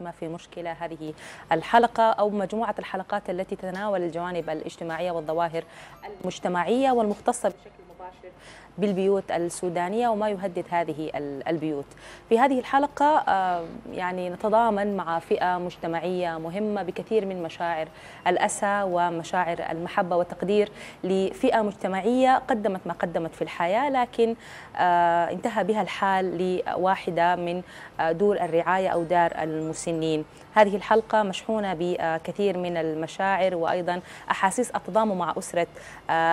ما في مشكلة. هذه الحلقة أو مجموعة الحلقات التي تتناول الجوانب الاجتماعية والظواهر المجتمعية والمختصة بشكل بالبيوت السودانية وما يهدد هذه البيوت. في هذه الحلقة يعني نتضامن مع فئة مجتمعية مهمة بكثير من مشاعر الأسى ومشاعر المحبة والتقدير لفئة مجتمعية قدمت ما قدمت في الحياة لكن انتهى بها الحال لواحدة من دور الرعاية أو دار المسنين. هذه الحلقة مشحونة بكثير من المشاعر وأيضا أحاسيس التضامن مع أسرة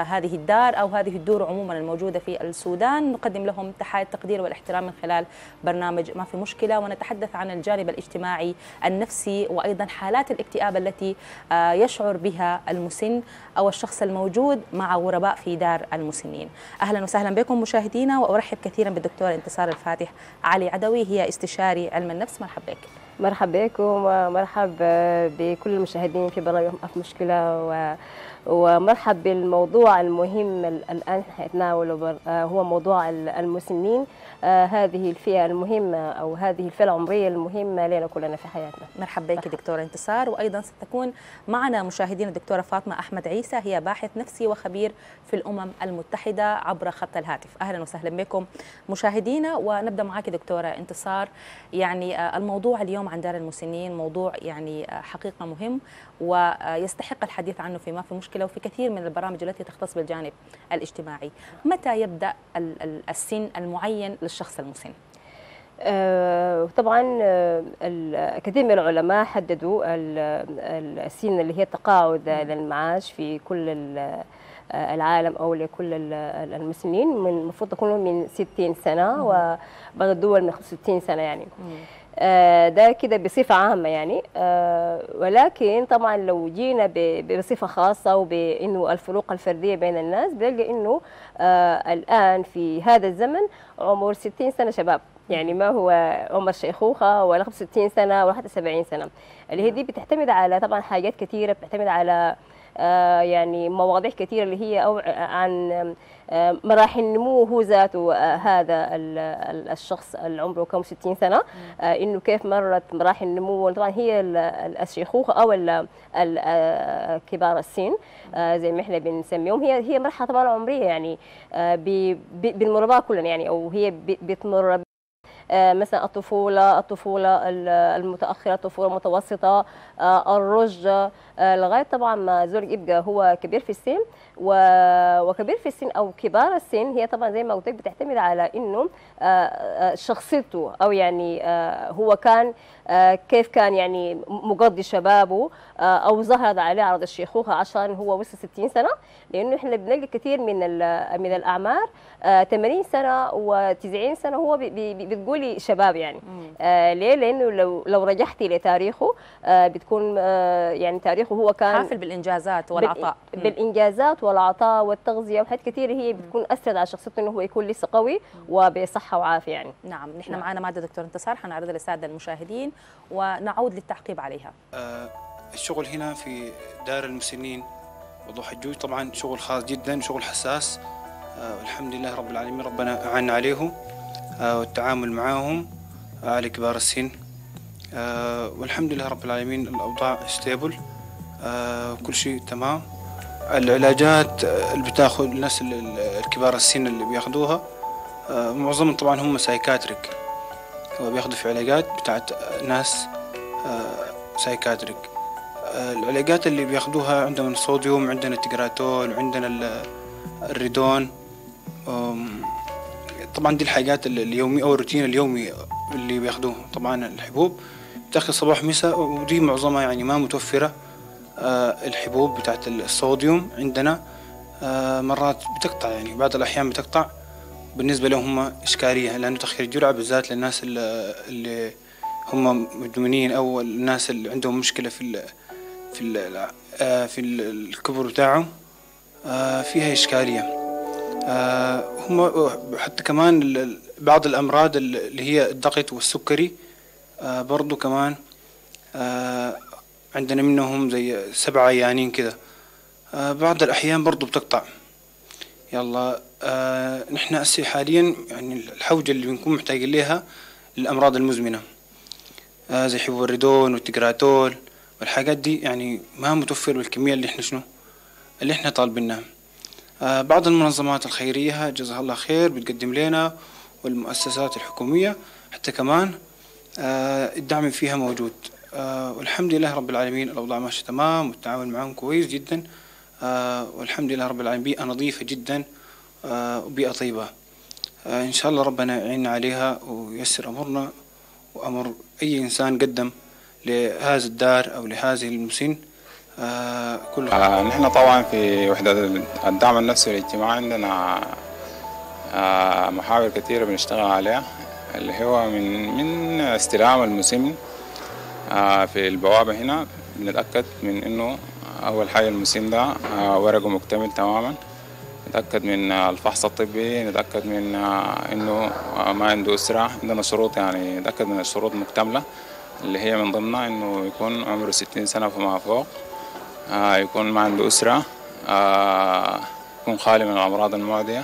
هذه الدار أو هذه الدور عموما الموجودة في السودان. نقدم لهم تحايا التقدير والاحترام من خلال برنامج ما في مشكلة. ونتحدث عن الجانب الاجتماعي النفسي وأيضا حالات الاكتئاب التي يشعر بها المسن أو الشخص الموجود مع غرباء في دار المسنين. أهلا وسهلا بكم مشاهدينا وأرحب كثيرا بالدكتور انتصار الفاتح علي عدوي هي استشاري علم النفس. مرحبا بك. مرحبا بكم ومرحب بكل المشاهدين في برنامج في مشكلة و ومرحب بالموضوع المهم الآن نتناوله هو موضوع المسنين. هذه الفئة المهمة أو هذه الفئة العمرية المهمة لنا كلنا في حياتنا. مرحبا بك دكتورة انتصار. وأيضا ستكون معنا مشاهدين الدكتورة فاطمة أحمد عيسى. هي باحث نفسي وخبير في الأمم المتحدة عبر خط الهاتف. أهلا وسهلا بكم مشاهدينا. ونبدأ معك دكتورة انتصار. يعني الموضوع اليوم عن دار المسنين موضوع يعني حقيقة مهم ويستحق الحديث عنه فيما في مشكلة وفي كثير من البرامج التي تختص بالجانب الاجتماعي. متى يبدأ السن المعين للشخص المسن؟ آه طبعا الكثير من العلماء حددوا السن اللي هي تقاعد المعاش في كل العالم أو لكل المسنين من المفروض تكون من 60 سنة وبعض الدول من 65 سنة يعني. آه ده كده بصفة عامة يعني. آه ولكن طبعا لو جينا بصفة خاصة وبأنه الفروق الفردية بين الناس بنلقى آه الآن في هذا الزمن عمر 60 سنة شباب. يعني ما هو عمر شيخوخة؟ ولا 65 سنة ولا حتى 70 سنة. اللي هي دي بتعتمد على طبعا حاجات كثيرة بتعتمد على آه يعني مواضيع كثيرة اللي هي أو عن آه مراحل نمو هو ذاته آه هذا الشخص اللي عمره كم 60 سنة. إنه كيف مرت مراحل النمو طبعا هي الشيخوخة أو كبار السن زي ما إحنا بنسميهم. هي هي مرحلة طبعا عمرية يعني بنمر بها كلنا يعني أو هي بتمر مثلا الطفولة الطفولة المتأخرة الطفولة المتوسطة الرشد لغاية طبعا ما زوج يبقى هو كبير في السن وكبير في السن أو كبار السن هي طبعا زي ما قلت بتعتمد على إنه شخصيته أو يعني هو كان كيف كان يعني مقضي شبابه أو ظهرت عليه عرض الشيخوخة عشان هو وصل 60 سنة لأنه إحنا بنلقى كثير من من الأعمار. 80 سنة و90 سنة هو بتقولي شباب يعني. آه ليه؟ لأنه لو لو رجعتي لتاريخه آه بتكون آه يعني تاريخه هو كان حافل بالإنجازات والعطاء. بالإنجازات والعطاء والتغذية وحاجات كثير هي بتكون أسرد على شخصيته إنه هو يكون لسه قوي وبصحة وعافية يعني. نعم نحن نعم. معنا مادة دكتور انتصار حنعرضها للسادة المشاهدين. ونعود للتعقيب عليها. آه الشغل هنا في دار المسنين الضو حجوج طبعا شغل خاص جدا شغل حساس. آه الحمد لله رب العالمين ربنا أعان عليه آه والتعامل معاهم على كبار السن. والحمد لله رب العالمين الأوضاع stable كل شيء تمام. العلاجات اللي بتاخذ الناس الكبار السن اللي بياخذوها معظمهم طبعا هم psychiatric وبياخذوا في علاجات بتاعت ناس آه سايكاتريك آه العلاجات اللي بياخذوها عندنا الصوديوم عندنا التجراتول عندنا الريدون. طبعا دي الحاجات اليومية أو الروتين اليومي اللي بياخدوه. طبعا الحبوب بتاخد صباح مساء ودي معظمها يعني ما متوفرة. آه الحبوب بتاعت الصوديوم عندنا آه مرات بتقطع يعني بعض الأحيان بتقطع. بالنسبة لهم هم إشكالية لأنه تأخير الجرعة بالذات للناس اللي, هم مدمنين أو الناس اللي عندهم مشكلة في ال في ال آه في الكبر بتاعهم فيها إشكالية. آه هم حتى كمان بعض الأمراض اللي هي الضغط والسكري آه برضو كمان آه عندنا منهم زي سبعة عيانين كده. بعض الأحيان برضو بتقطع. يلا نحن هسه حاليا يعني الحوجة اللي بنكون محتاجين لها للأمراض المزمنة آه، زي حبوب الريدون والتجراتول والحاجات دي يعني ما متوفر بالكمية اللي إحنا شنو؟ اللي إحنا طالبينها. آه، بعض المنظمات الخيرية جزاها الله خير بتقدم لنا والمؤسسات الحكومية حتى كمان آه، الدعم فيها موجود. آه، والحمد لله رب العالمين الأوضاع ماشية تمام والتعامل معهم كويس جدا. آه، والحمد لله رب العالمين. بيئة نظيفة جدا آه، وبيئة طيبة. آه، إن شاء الله ربنا يعيننا عليها وييسر أمرنا وأمر أي إنسان قدم لهذا الدار أو لهذه المسن. آه، آه، نحن طبعا في وحدة الدعم النفسي والاجتماعي عندنا آه، محاور كثيرة بنشتغل عليها اللي هو من من استلام المسن آه، في البوابة هنا. بنتأكد من إنه أول حاجة المسن ده آه، ورقة مكتمل تماما. نتأكد من آه، الفحص الطبي نتأكد من آه، إنه ما عنده أسرة عندنا شروط يعني نتأكد من الشروط مكتملة اللي هي من ضمنها إنه يكون عمره ستين سنة فما فوق يكون ما عنده أسرة يكون خالي من الأمراض المعدية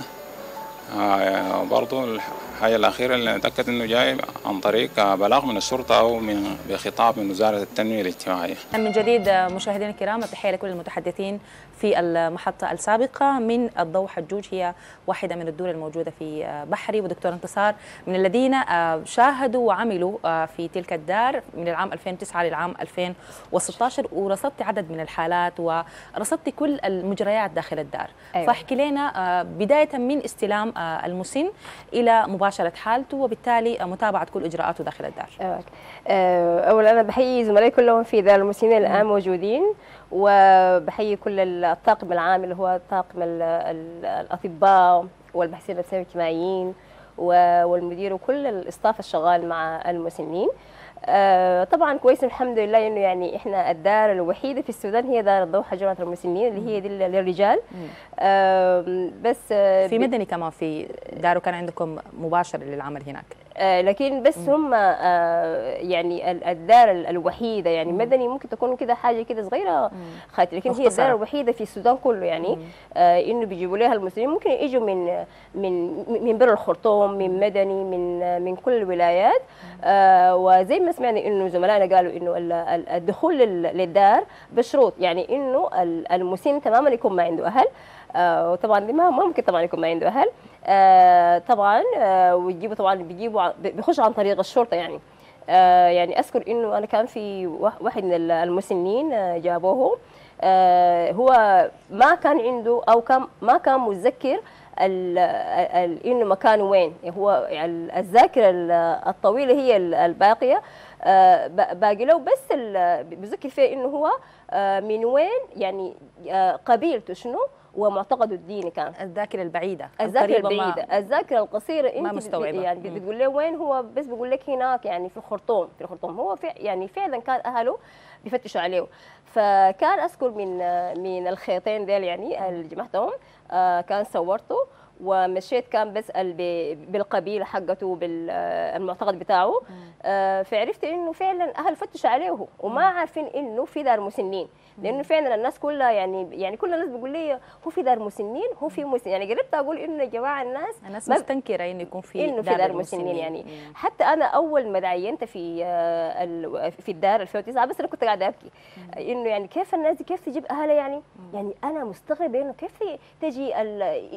برضو الحاجة الأخيرة اللي نتأكد إنه جاي عن طريق بلاغ من الشرطة أو من بخطاب من وزارة التنمية الاجتماعية. من جديد مشاهدينا الكرام تحية لكل المتحدثين في المحطة السابقة من الضوء حجوج هي واحدة من الدول الموجودة في بحري. ودكتور انتصار من الذين شاهدوا وعملوا في تلك الدار من العام 2009 للعام 2016 ورصدت عدد من الحالات ورصدت كل المجريات داخل الدار. أيوة. فاحكي لنا بداية من استلام المسن إلى مباشرة حالته وبالتالي متابعة كل إجراءاته داخل الدار. أوك. آه، اولا أنا بحيي زملائي كلهم في دار المسنين الآن موجودين. وبحيي كل الطاقم العام اللي هو طاقم ال- ال- الأطباء والباحثين النفسيين والاجتماعيين والمدير وكل الإستاف الشغال مع المسنين. آه، طبعا كويس الحمد لله إنه يعني إحنا الدار الوحيدة في السودان هي دار الضوحه جامعه المسنين اللي هي دي للرجال. آه، بس آه، في مدني كمان في دار وكان عندكم مباشر للعمل هناك؟ لكن بس هم آه، يعني ال- الدار ال- الوحيدة يعني مدني ممكن تكون كده حاجة كده صغيرة خاتي لكن هي. الدار الوحيدة في السودان كله يعني آه إنه بيجيبوا لها المسلمين. ممكن يجوا من من من بر الخرطوم من مدني من آه، من كل الولايات. آه وزي ما سمعنا إنه زملائنا قالوا إنه ال- ال- الدخول لل- للدار بشروط يعني إنه ال- المسن تماما يكون ما عنده أهل. آه وطبعا دي ما ممكن طبعا يكون ما عنده أهل. آه طبعا آه ويجيبوا طبعا بيجيبوا بيخشوا عن طريق الشرطة يعني. آه يعني أذكر إنه أنا كان في واحد- من ال- المسنين آه جابوه. آه هو ما كان عنده أو كان ما كان متذكر إنه مكانه وين. هو يعني الذاكرة ال- الطويلة هي ال- الباقية. آه، باقي له بس بذكر فيه إنه هو آه، من وين يعني آه، قبيلته شنو. ومعتقده الديني كان. الذاكرة البعيدة الذاكرة القريبة ما- البعيدة. الذاكرة القصيرة أنت بت- مستوعبة. يعني. بتقول له وين هو؟ بس بيقول لك هناك يعني في الخرطوم في الخرطوم. هو فع يعني فعلا كان أهله بيفتشوا عليه. فكان أذكر من من الخيطين ديل يعني اللي جمعتهم آه، كان صورته. ومشيت كان بسال بالقبيله حقته بالمعتقد بتاعه. آه، فعرفت إنه فعلا أهل فتشوا عليه وما عارفين إنه في دار مسنين. لأنه فعلا الناس كلها يعني يعني كل الناس بيقول لي هو في دار مسنين هو في مسن يعني قربت أقول إنه يا جماعة الناس الناس مستنكرة إنه يكون في إنه في دار مسنين يعني. مم. حتى أنا أول ما تعينت في آه، في الدار 2009 بس أنا كنت قاعدة أبكي. إنه يعني كيف الناس دي كيف تجيب أهلها يعني؟ يعني أنا مستغربة إنه كيف تجي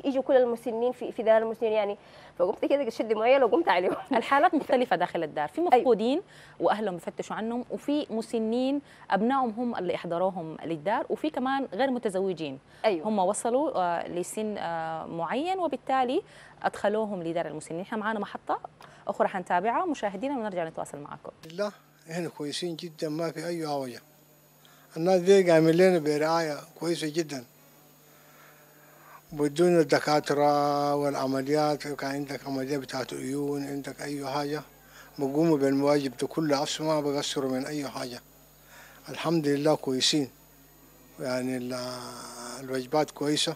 يجوا كل المسنين في في دار المسنين يعني. فقمت كده شد معينه وقمت عليهم. الحالات مختلفة داخل الدار. في مفقودين وأهلهم بفتشوا عنهم وفي مسنين أبنائهم هم اللي أحضروهم للدار وفي كمان غير متزوجين. أيوه. هم وصلوا آه، لسن آه، معين وبالتالي أدخلوهم لدار المسنين. إحنا معانا محطة أخرى حنتابعها مشاهدينا ونرجع نتواصل معكم. لله إحنا كويسين جدا ما في أي حاجة الناس دي قايمين لنا برعاية كويسة جدا. بدون الدكاترة والعمليات كان عندك عملية بتاعت عيون عندك أي حاجة بقوموا بالمواجب ده كله عفس ما بقصروا من أي حاجة. الحمد لله كويسين. يعني ال- الوجبات كويسة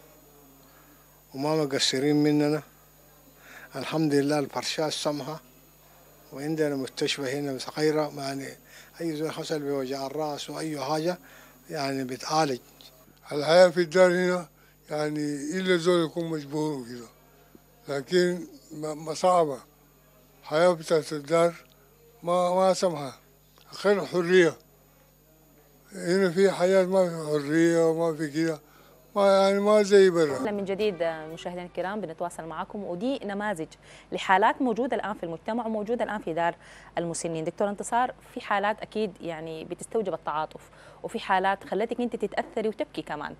وما مقصرين مننا. الحمد لله الفرشاة سمحة. وعندنا مستشفى هنا صغيرة يعني أي زول حصل بوجع الرأس وأي حاجة يعني بتعالج. الحياة في الدار هنا يعني إلا زول يكون مجبور وكده. لكن ما صعبة. حياة بتاعت الدار ما ما سمحة خير حرية. هنا في حياة ما في حرية وما في كده. ما يعني ما زي برا. أهلا من جديد مشاهدينا الكرام بنتواصل معكم ودي نماذج لحالات موجودة الآن في المجتمع وموجودة الآن في دار المسنين. دكتور انتصار في حالات أكيد يعني بتستوجب التعاطف. وفي حالات خلتك أنت تتأثري وتبكي كمان.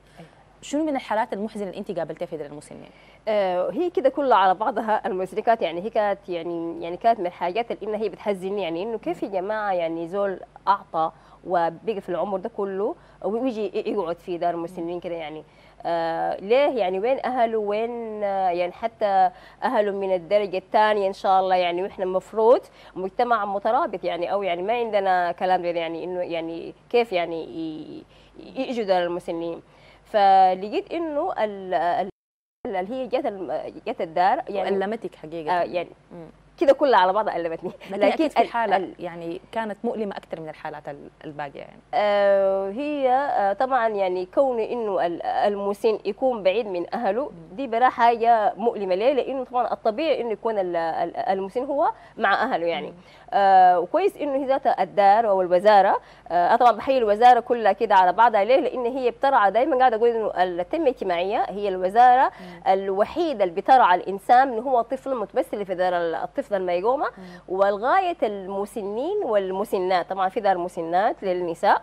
شنو من الحالات المحزنة اللي انت قابلتيها في دار المسنين آه، هي كده كلها على بعضها المشركات يعني هي كانت يعني يعني كانت من الحاجات اللي هي بتحزني يعني إنه كيف يا جماعة يعني زول أعطى وبقى في العمر ده كله ويجي يقعد في دار المسنين كده يعني. آه ليه يعني؟ وين أهله؟ وين آه يعني حتى أهله من الدرجة الثانية إن شاء الله يعني وإحنا المفروض مجتمع مترابط يعني أو يعني ما عندنا كلام يعني إنه يعني كيف يعني يجوا دار المسنين فلقيت إنه ال- ال- اللي هي جت جت الدار يعني وألمتك حقيقة. آه يعني مم. كده كلها على بعضها قلبتني لكن أكيد في ال- يعني كانت مؤلمة أكثر من الحالات ال- الباقية يعني. آه، هي آه، طبعا يعني كون إنه ال- المسن يكون بعيد من أهله دي برا حاجة مؤلمة ليه؟ لإنه طبعا الطبيعي إنه يكون ال- ال- المسن هو مع أهله يعني. آه وكويس إنه ذات الدار أو الوزارة. آه طبعا بحيي الوزارة كلها كده على بعضها ليه؟ لأن هي بترعى دائما قاعدة أقول إنه التنميه الاجتماعيه هي الوزارة الوحيدة اللي بترعى الإنسان إنه هو طفل متمثل في دار الطفل الميقومة. والغايه المسنين والمسنات طبعا في دار مسنات للنساء.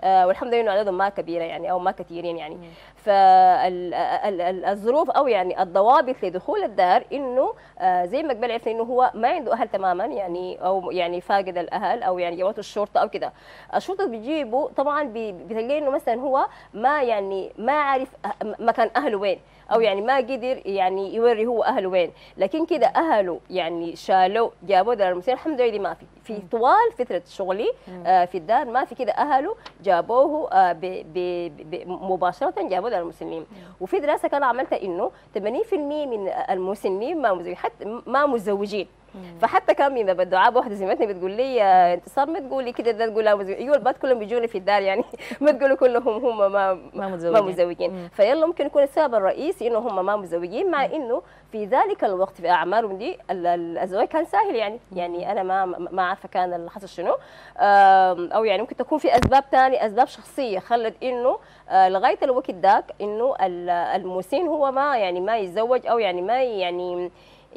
آه والحمد لله إنه عددهم ما كبيرة يعني أو ما كثيرين يعني. فالظروف أو يعني الضوابط لدخول الدار إنه آه زي ما قبل عرفنا إنه هو ما عنده أهل تماما يعني أو يعني فاقد الأهل أو يعني جوات الشرطة أو كده. الشرطة بيجيبوا طبعا بي- بتلاقي إنه مثلا هو ما يعني ما عارف أه- مكان أهله وين. أو يعني ما قدر يعني يوري هو أهله وين. لكن كده أهله يعني شالوه جابوه دار المسنين الحمد لله ما في. في طوال فترة شغلي آه في الدار ما في كده أهله جابوه آه ب ب ب مباشرة جابوه دار المسنين. وفي دراسة كان عملتها إنه 80% من المسنين ما مزوجين حتى ما مزوجين. فحتى كان من باب الدعاء واحدة زميلتنا بتقول لي يا انتصار ما تقولي كده ده تقول لا مزوجين أيوه البنات كلهم بيجوني في الدار يعني. ما تقولوا كلهم هم ما ما ما متزوجين. مزوجين. فيلا ممكن يكون السبب الرئيسي إنه هم ما مزوجين مع إنه في ذلك الوقت في اعمارهم دي ال- ال- الزواج كان سهل يعني. يعني أنا ما ما عارفة كان اللي حصل شنو. أو يعني ممكن تكون في أسباب ثانية أسباب شخصية خلت إنه آه، لغاية الوقت ذاك إنه ال- المسن هو ما يعني ما يتزوج أو يعني ما يعني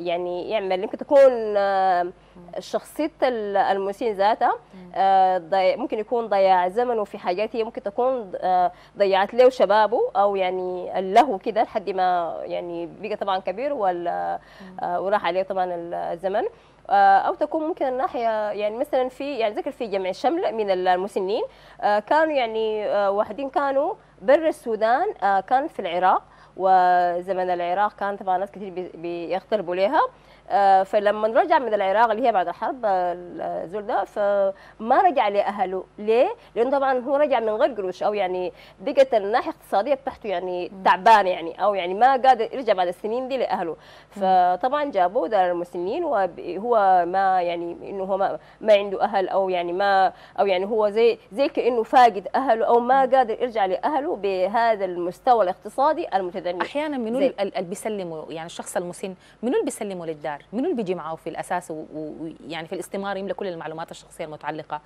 يعني يعمل يمكن تكون آه، شخصية ال- المسن ذاتها آه، ممكن يكون ضياع زمنه في حاجات هي ممكن تكون آه، ضيعت له شبابه أو يعني له كده لحد ما يعني بقى طبعا كبير ولا وراح عليه طبعا الزمن. أو تكون ممكن الناحية يعني مثلا في يعني ذكر في جمع شمل من المسنين. كانوا يعني واحدين كانوا برا السودان كان في العراق. وزمن العراق كان طبعا ناس كثير بي- بيغتربوا لها فلما رجع من العراق اللي هي بعد الحرب آه، الزول ده فما رجع لاهله ليه؟ لأنه طبعا هو رجع من غير قروش أو يعني بقت الناحية الاقتصادية بتاعته يعني تعبانه يعني أو يعني ما قادر يرجع بعد السنين دي لأهله. فطبعا جابوه دار المسنين وهو ما يعني إنه هو ما, ما عنده أهل أو يعني ما أو يعني هو زي زي كأنه فاقد أهله أو ما قادر يرجع لأهله بهذا المستوى الاقتصادي المتدني. أحيانا منو اللي بيسلموا؟ يعني الشخص المسن منو اللي بيسلموا للدار؟ منو اللي بيجي معه في الأساس ويعني في الاستمارة يملى كل المعلومات الشخصية المتعلقة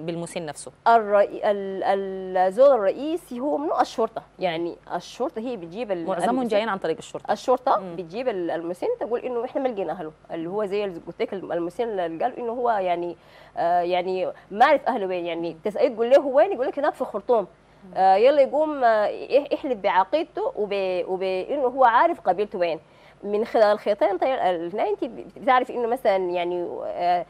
بالمسن نفسه؟ الرئي... ال- الزول الرئيسي هو منو؟ الشرطة. يعني الشرطة هي بتجيب معظمهم. جايين عن طريق الشرطة. الشرطة بتجيب ال- المسن تقول إنه إحنا ما لقينا أهله. اللي هو زي قلت لك المسن اللي قال إنه هو يعني آه يعني ما عرف أهله وين. يعني تسأل تقول له هو وين؟ يقول لك هناك في الخرطوم آه يلا يقوم آه يح- يحلف بعقيدته وب- وبانه هو عارف قبيلته وين. من خلال الخيطين ال- هنا انت بتعرف انه مثلا يعني آه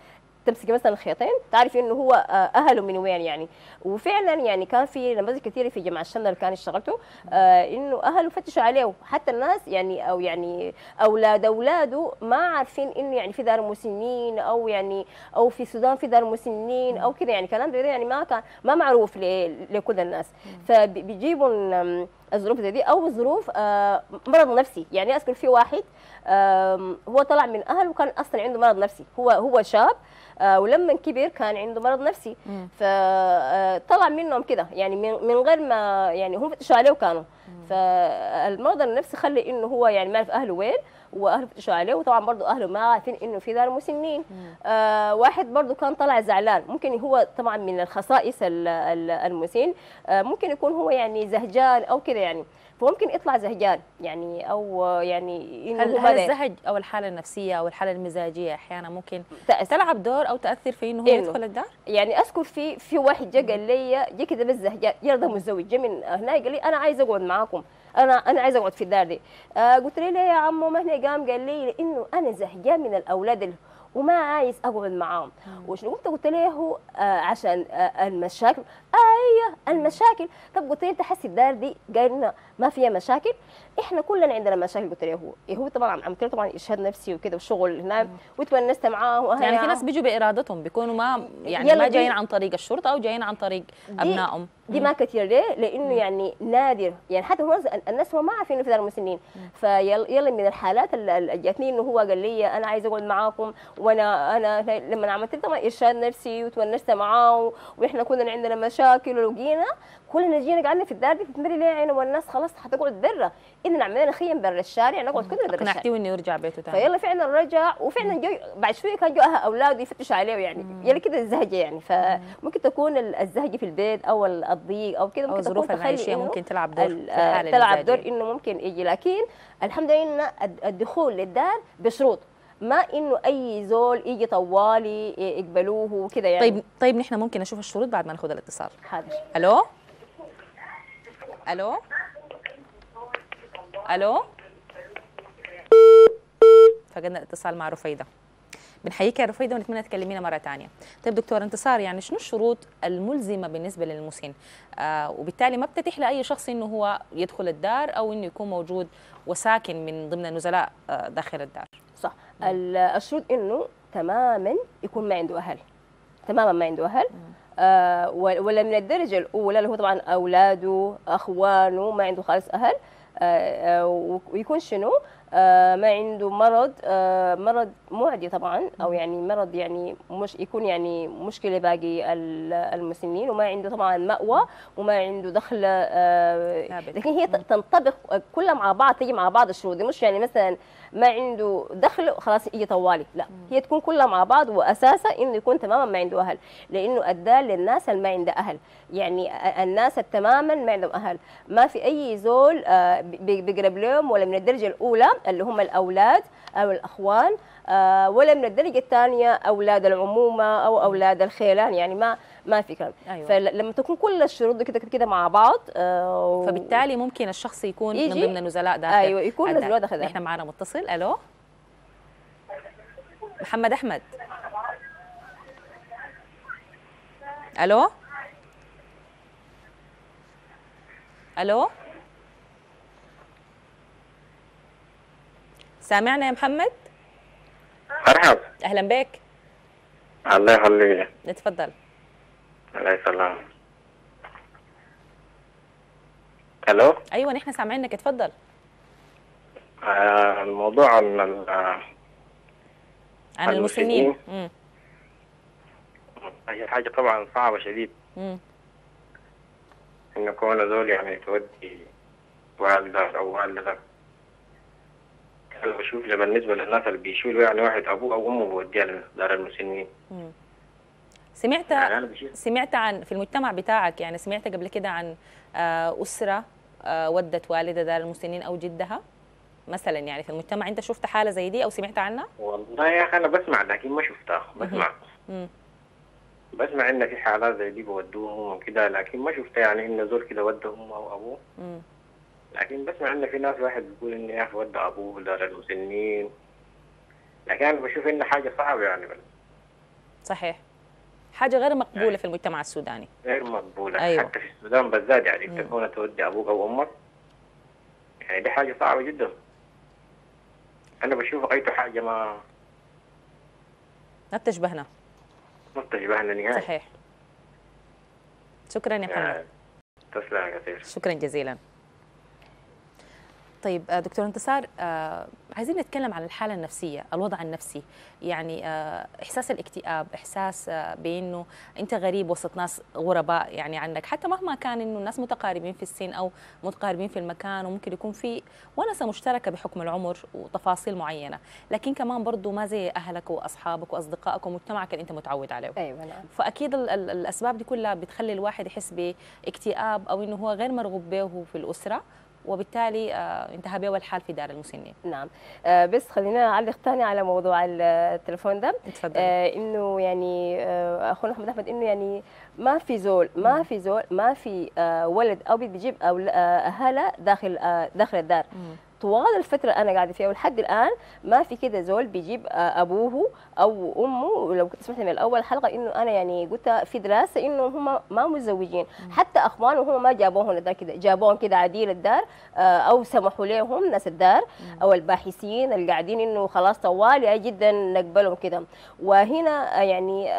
تمسكي مثلا الخيطين تعرفي انه هو آه، أهله من وين يعني. وفعلا يعني كان في نماذج كثيرة في جماعة الشمل اللي كان اشتغلته آه إنه أهله فتشوا عليه حتى الناس يعني أو يعني أولاد أولاده ما عارفين إنه يعني في دار مسنين أو يعني أو في السودان في دار مسنين أو كذا يعني. كلام ده يعني ما كان ما معروف لكل الناس. فبيجيبوا الظروف زي دي أو ظروف آه، مرض نفسي. يعني أذكر في واحد هو طلع من اهله وكان أصلا عنده مرض نفسي. هو هو شاب آه، ولما كبر كان عنده مرض نفسي. فطلع منهم كده. يعني من غير ما يعني هم فتشوا عليه وكانوا فالمرض النفسي خلى إنه هو يعني ما يعرف أهله وين. واهله فتشوا عليه وطبعا برضه أهله ما عارفين إنه في دار مسنين. آه واحد برضه كان طلع زعلان. ممكن هو طبعا من الخصائص ال- ال- المسن. آه ممكن يكون هو يعني زهجان أو كده يعني. فممكن يطلع زهجان يعني أو يعني إنه هل هل الزهج أو الحالة النفسية أو الحالة المزاجية أحيانا ممكن تأثير. تلعب دور أو تاثر في إنه هو إنه. يدخل الدار؟ يعني أذكر في في واحد جا قال لي جا كده بس زهجان يرضى متزوج جا من هناك قال لي أنا عايز أقعد معاكم. أنا أنا عايز أقعد في الدار دي. آه قلت له ليه يا عمو ما هنا قام قال لي انه أنا زهجان من الأولاد اللي وما عايز أقعد معاهم. وشنو قلت؟ قلت له آه عشان آه المشاكل أيوه المشاكل. طب قلت له أنت حاسس الدار دي قال لنا ما فيها مشاكل؟ إحنا كلنا عندنا مشاكل قلت له هو. هو طبعا عملت له طبعا إرشاد نفسي وكده وشغل هناك وتونست معاه يعني في. ناس بيجوا بإرادتهم بيكونوا ما يعني ما جايين عن طريق الشرطة أو جايين عن طريق أبنائهم. دي ما كثير ليه؟ لأنه يعني نادر. يعني حتى هو الناس هو ما عارفين إنه في دار المسنين. فيلا يلا من الحالات اللي جاتني إنه هو قال لي أنا عايز أقعد معاكم وأنا أنا لما عملت طبعا إرشاد نفسي وتونست معاه وإحنا كنا عندنا مشاكل. ولقينا كلنا جينا قعدنا في الدار دي فتمري ليه عينه والناس خلاص حتقعد برا اذا عملنا خيم برا الشارع نقعد كلنا برا الشارع. اقنعتيه انه يرجع بيته ثاني فعلا فعلا رجع وفعلا جو بعد شوية كان جو أهل اولاده يفتشوا عليه يعني يلا كده الزهجة يعني. فممكن تكون ال- الزهجة في البيت أو ال- الضيق أو كده ممكن الظروف المعيشيه ممكن تلعب دور تلعب دور. إنه ممكن يجي. لكن الحمد لله إن الدخول للدار بشروط. ما إنه أي زول يجي طوالي يقبلوه وكده يعني. طيب طيب نحن ممكن نشوف الشروط بعد ما ناخذ الاتصال. حاضر. ألو؟ ألو؟ ألو؟ فقدنا الاتصال مع رفيدة. بنحييك يا رفيدة ونتمنى تكلمينا مرة ثانية طيب دكتور انتصار يعني شنو الشروط الملزمة بالنسبة للمسن؟ آه وبالتالي ما بتتيح لأي شخص إنه هو يدخل الدار أو إنه يكون موجود وساكن من ضمن النزلاء آه داخل الدار. الشروط إنه تماما يكون ما عنده أهل. تماما ما عنده أهل. آه ولا من الدرجة الأولى اللي هو طبعا أولاده أخوانه ما عنده خالص أهل. آه آه ويكون شنو؟ آه ما عنده مرض آه مرض معدي طبعا أو يعني مرض يعني مش يكون يعني مشكلة باقي ال- المسنين وما عنده طبعا مأوى وما عنده دخل آه. لكن هي تنطبق كلها مع بعض تيجي مع بعض الشروط. دي مش يعني مثلا ما عنده دخل خلاص يجي طوالي. لا هي تكون كلها مع بعض واساسها إنه يكون تماما ما عنده أهل لأنه الدال للناس اللي ما عندها أهل. يعني الناس تماما ما عندهم أهل. ما في أي زول آه، بي- بيقرب لهم ولا من الدرجة الأولى اللي هم الأولاد أو الأخوان آه، ولا من الدرجة الثانية أولاد العمومة أو أولاد الخيلان يعني ما ما في كلام. أيوة. فلما تكون كل الشروط كده كده مع بعض آه، و- فبالتالي ممكن الشخص يكون من يجي- ضمن النزلاء داخل أيوة، يكون. نزلاء داخل نحن معنا متصل. ألو؟ محمد أحمد. ألو؟ ألو؟ سامعنا يا محمد؟ مرحبا. أهلا بك. الله يخليك. نتفضل الله يسلمك ألو؟ أيوه نحن سامعينك. اتفضل. آه الموضوع عن ال- عن المسنين. هي حاجة طبعا صعبة شديد. مم. إنه كون زول يعني تودي والدك أو والدك أنا بشوف لما بالنسبة للناس اللي بيشيلوا يعني واحد أبوه أو أمه بوديها لدار المسنين. سمعت يعني سمعت عن في المجتمع بتاعك يعني سمعت قبل كده عن آه، أسرة آه، ودت والدة دار المسنين أو جدها مثلا يعني في المجتمع. أنت شفت حالة زي دي أو سمعت عنها؟ والله يا أخي أنا بسمع لكن ما شفتها. بسمع. مم. بسمع إن في حالات زي دي بودوهم وكده لكن ما شفتها يعني إن زول كده أو أبوه. مم. لكن بسمع ان في ناس واحد بيقول ان يا أخي ودى أبوه دار المسنين لكن أنا بشوف ان حاجة صعبة يعني بل. صحيح. حاجة غير مقبولة في المجتمع السوداني. غير مقبولة. أيوة. حتى في السودان بالذات يعني مم. تكون تودي أبوك أو أمك يعني دي حاجة صعبة جدا. أنا بشوف غايته حاجة ما ما بتشبهنا. ما بتشبهنا نهائي. صحيح. شكرا يا محمد. يعني تسلم يا كثير. شكرا جزيلا. طيب آه، دكتور انتصار آه، عايزين نتكلم عن الحالة النفسية الوضع النفسي. يعني آه، إحساس الاكتئاب إحساس آه، بأنه أنت غريب وسط ناس غرباء. يعني عنك حتى مهما كان أنه الناس متقاربين في السن أو متقاربين في المكان وممكن يكون في ونسة مشتركة بحكم العمر وتفاصيل معينة. لكن كمان برضو ما زي أهلك وأصحابك وأصدقائك ومجتمعك اللي أنت متعود عليه أيوه نعم. فأكيد ال- ال- الأسباب دي كلها بتخلي الواحد يحس بإكتئاب أو إنه هو غير مرغوب به في الأسرة. وبالتالي آه، انتهى به الحال في دار المسنين. نعم. آه بس خلينا نعلق ثاني على موضوع ال- التليفون ده. تفضل آه إنه يعني أخونا أحمد أحمد إنه يعني ما في زول ما في زول ما في ولد أو بيت بيجيب أو آه اهله داخل داخل الدار. مم. طوال الفترة أنا قاعدة فيها ولحد الآن ما في كده زول بيجيب آه، أبوه أو أمه ولو كنت سمعت من الأول حلقة إنه أنا يعني قلت في دراسة إنه هم ما متزوجين حتى أخوانهم هم ما جابوهم للدار كده جابوهم كده عديل الدار آه، أو سمحوا لهم ناس الدار أو الباحثين اللي قاعدين إنه خلاص طوالي جدا نقبلهم كده. وهنا آه، يعني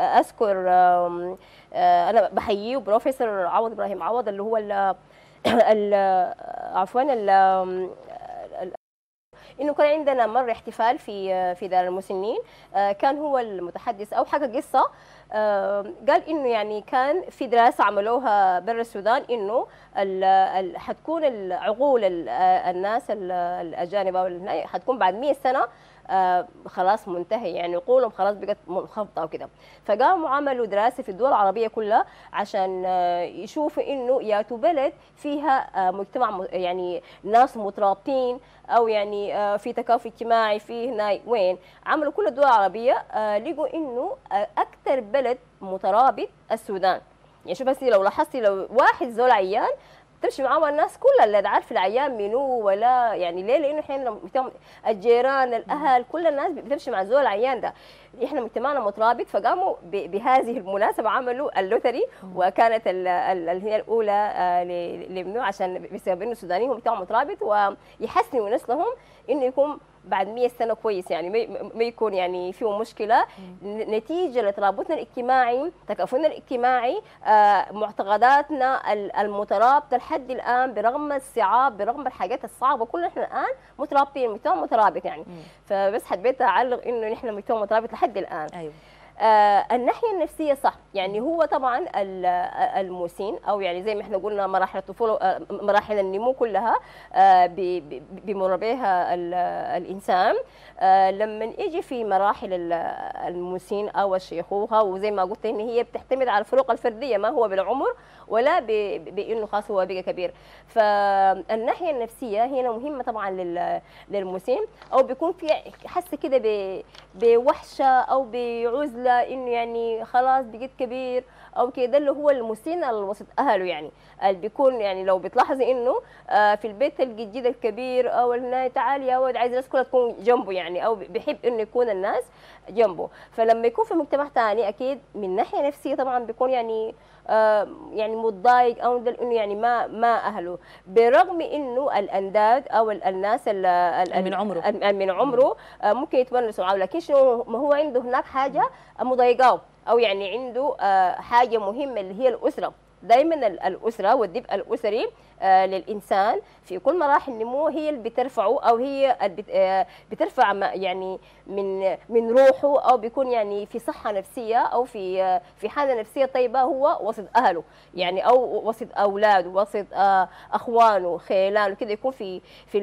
آه، أنا بحييه بروفيسور عوض إبراهيم عوض اللي هو ال ال- عفوا ال- إنه كان عندنا مره احتفال في في دار المسنين. آه، كان هو المتحدث أو حكى قصة. آه، قال إنه يعني كان في دراسة عملوها برا السودان إنه حتكون العقول ال- آه، الناس ال- الأجانب أو حتكون بعد 100 سنة آه، خلاص منتهي يعني عقولهم خلاص بقت منخفضة وكده. فقاموا عملوا دراسة في الدول العربية كلها عشان آه، يشوفوا إنه ياتوا بلد فيها آه، مجتمع يعني ناس مترابطين أو يعني في تكافؤ اجتماعي في هنا وين. عملوا كل الدول العربية لقوا إنه أكثر بلد مترابط السودان. يعني شوف لو لاحظتي لو واحد زول عيان تمشي معاه الناس كلها اللي عارف العيان منو ولا يعني ليه؟ لأنه إحنا الجيران الأهل كل الناس بتمشي مع زول العيان ده. إحنا مجتمعنا مترابط فقاموا بهذه المناسبة عملوا اللوتري وكانت ال- ال- اللي هي الأولى آه، لمنو؟ عشان بسبب إنه السودانيين هم مترابط ويحسنوا نسلهم إنه يكون بعد 100 سنة كويس يعني ما- يكون يعني فيهم مشكلة. نتيجة لترابطنا الاجتماعي تكافلنا الاجتماعي آه، معتقداتنا ال- المترابطة لحد الآن برغم الصعاب برغم الحاجات الصعبة كلنا إحنا الآن مترابطين مجتمع مترابط يعني. فبس حبيت أعلق إنه نحن مجتمع مترابط لحد الآن. آه الناحية النفسية صح. يعني هو طبعا آه، المسن أو يعني زي ما إحنا قلنا مراحل الطفولة آه، مراحل النمو كلها آه ب- ب- بيمر بها ال- آه، الإنسان. آه لما يجي في مراحل ال- المسن أو الشيخوخه وزي ما قلت إن هي بتعتمد على الفروق الفردية ما هو بالعمر ولا بإنه خاص هو بقى كبير. فالناحية النفسية هنا مهمة طبعا لل- للمسن أو بيكون في حاسه كده بوحشة أو بعزلة إنه يعني خلاص بقيت كبير أو كده. اللي هو المسن الوسط أهله يعني. اللي بيكون يعني لو بتلاحظي إنه آه، في البيت الجديد الكبير أو الناي تعال يا ولد عايز الناس كلها تكون جنبه يعني. أو بيحب إنه يكون الناس جنبه. فلما يكون في مجتمع ثاني أكيد من ناحية نفسية طبعا بيكون يعني آه، يعني متضايق أو إنه يعني ما ما أهله. برغم إنه الأنداد أو ال- الناس ال- ال- من عمره. من عمره آه، ممكن يتونسوا معه لكن شنو ما هو عنده هناك حاجة مضايقاه أو يعني عنده آه، حاجة مهمة اللي هي الأسرة. دائما ال- الأسرة والدفء الأسري للإنسان في كل مراحل النمو هي اللي بترفعه أو هي آه، بترفع يعني من من روحه أو بيكون يعني في صحة نفسية أو في آه، في حالة نفسية طيبة هو وسط أهله. يعني أو وسط أولاده وسط آه، أخوانه خيلانه كده يكون في في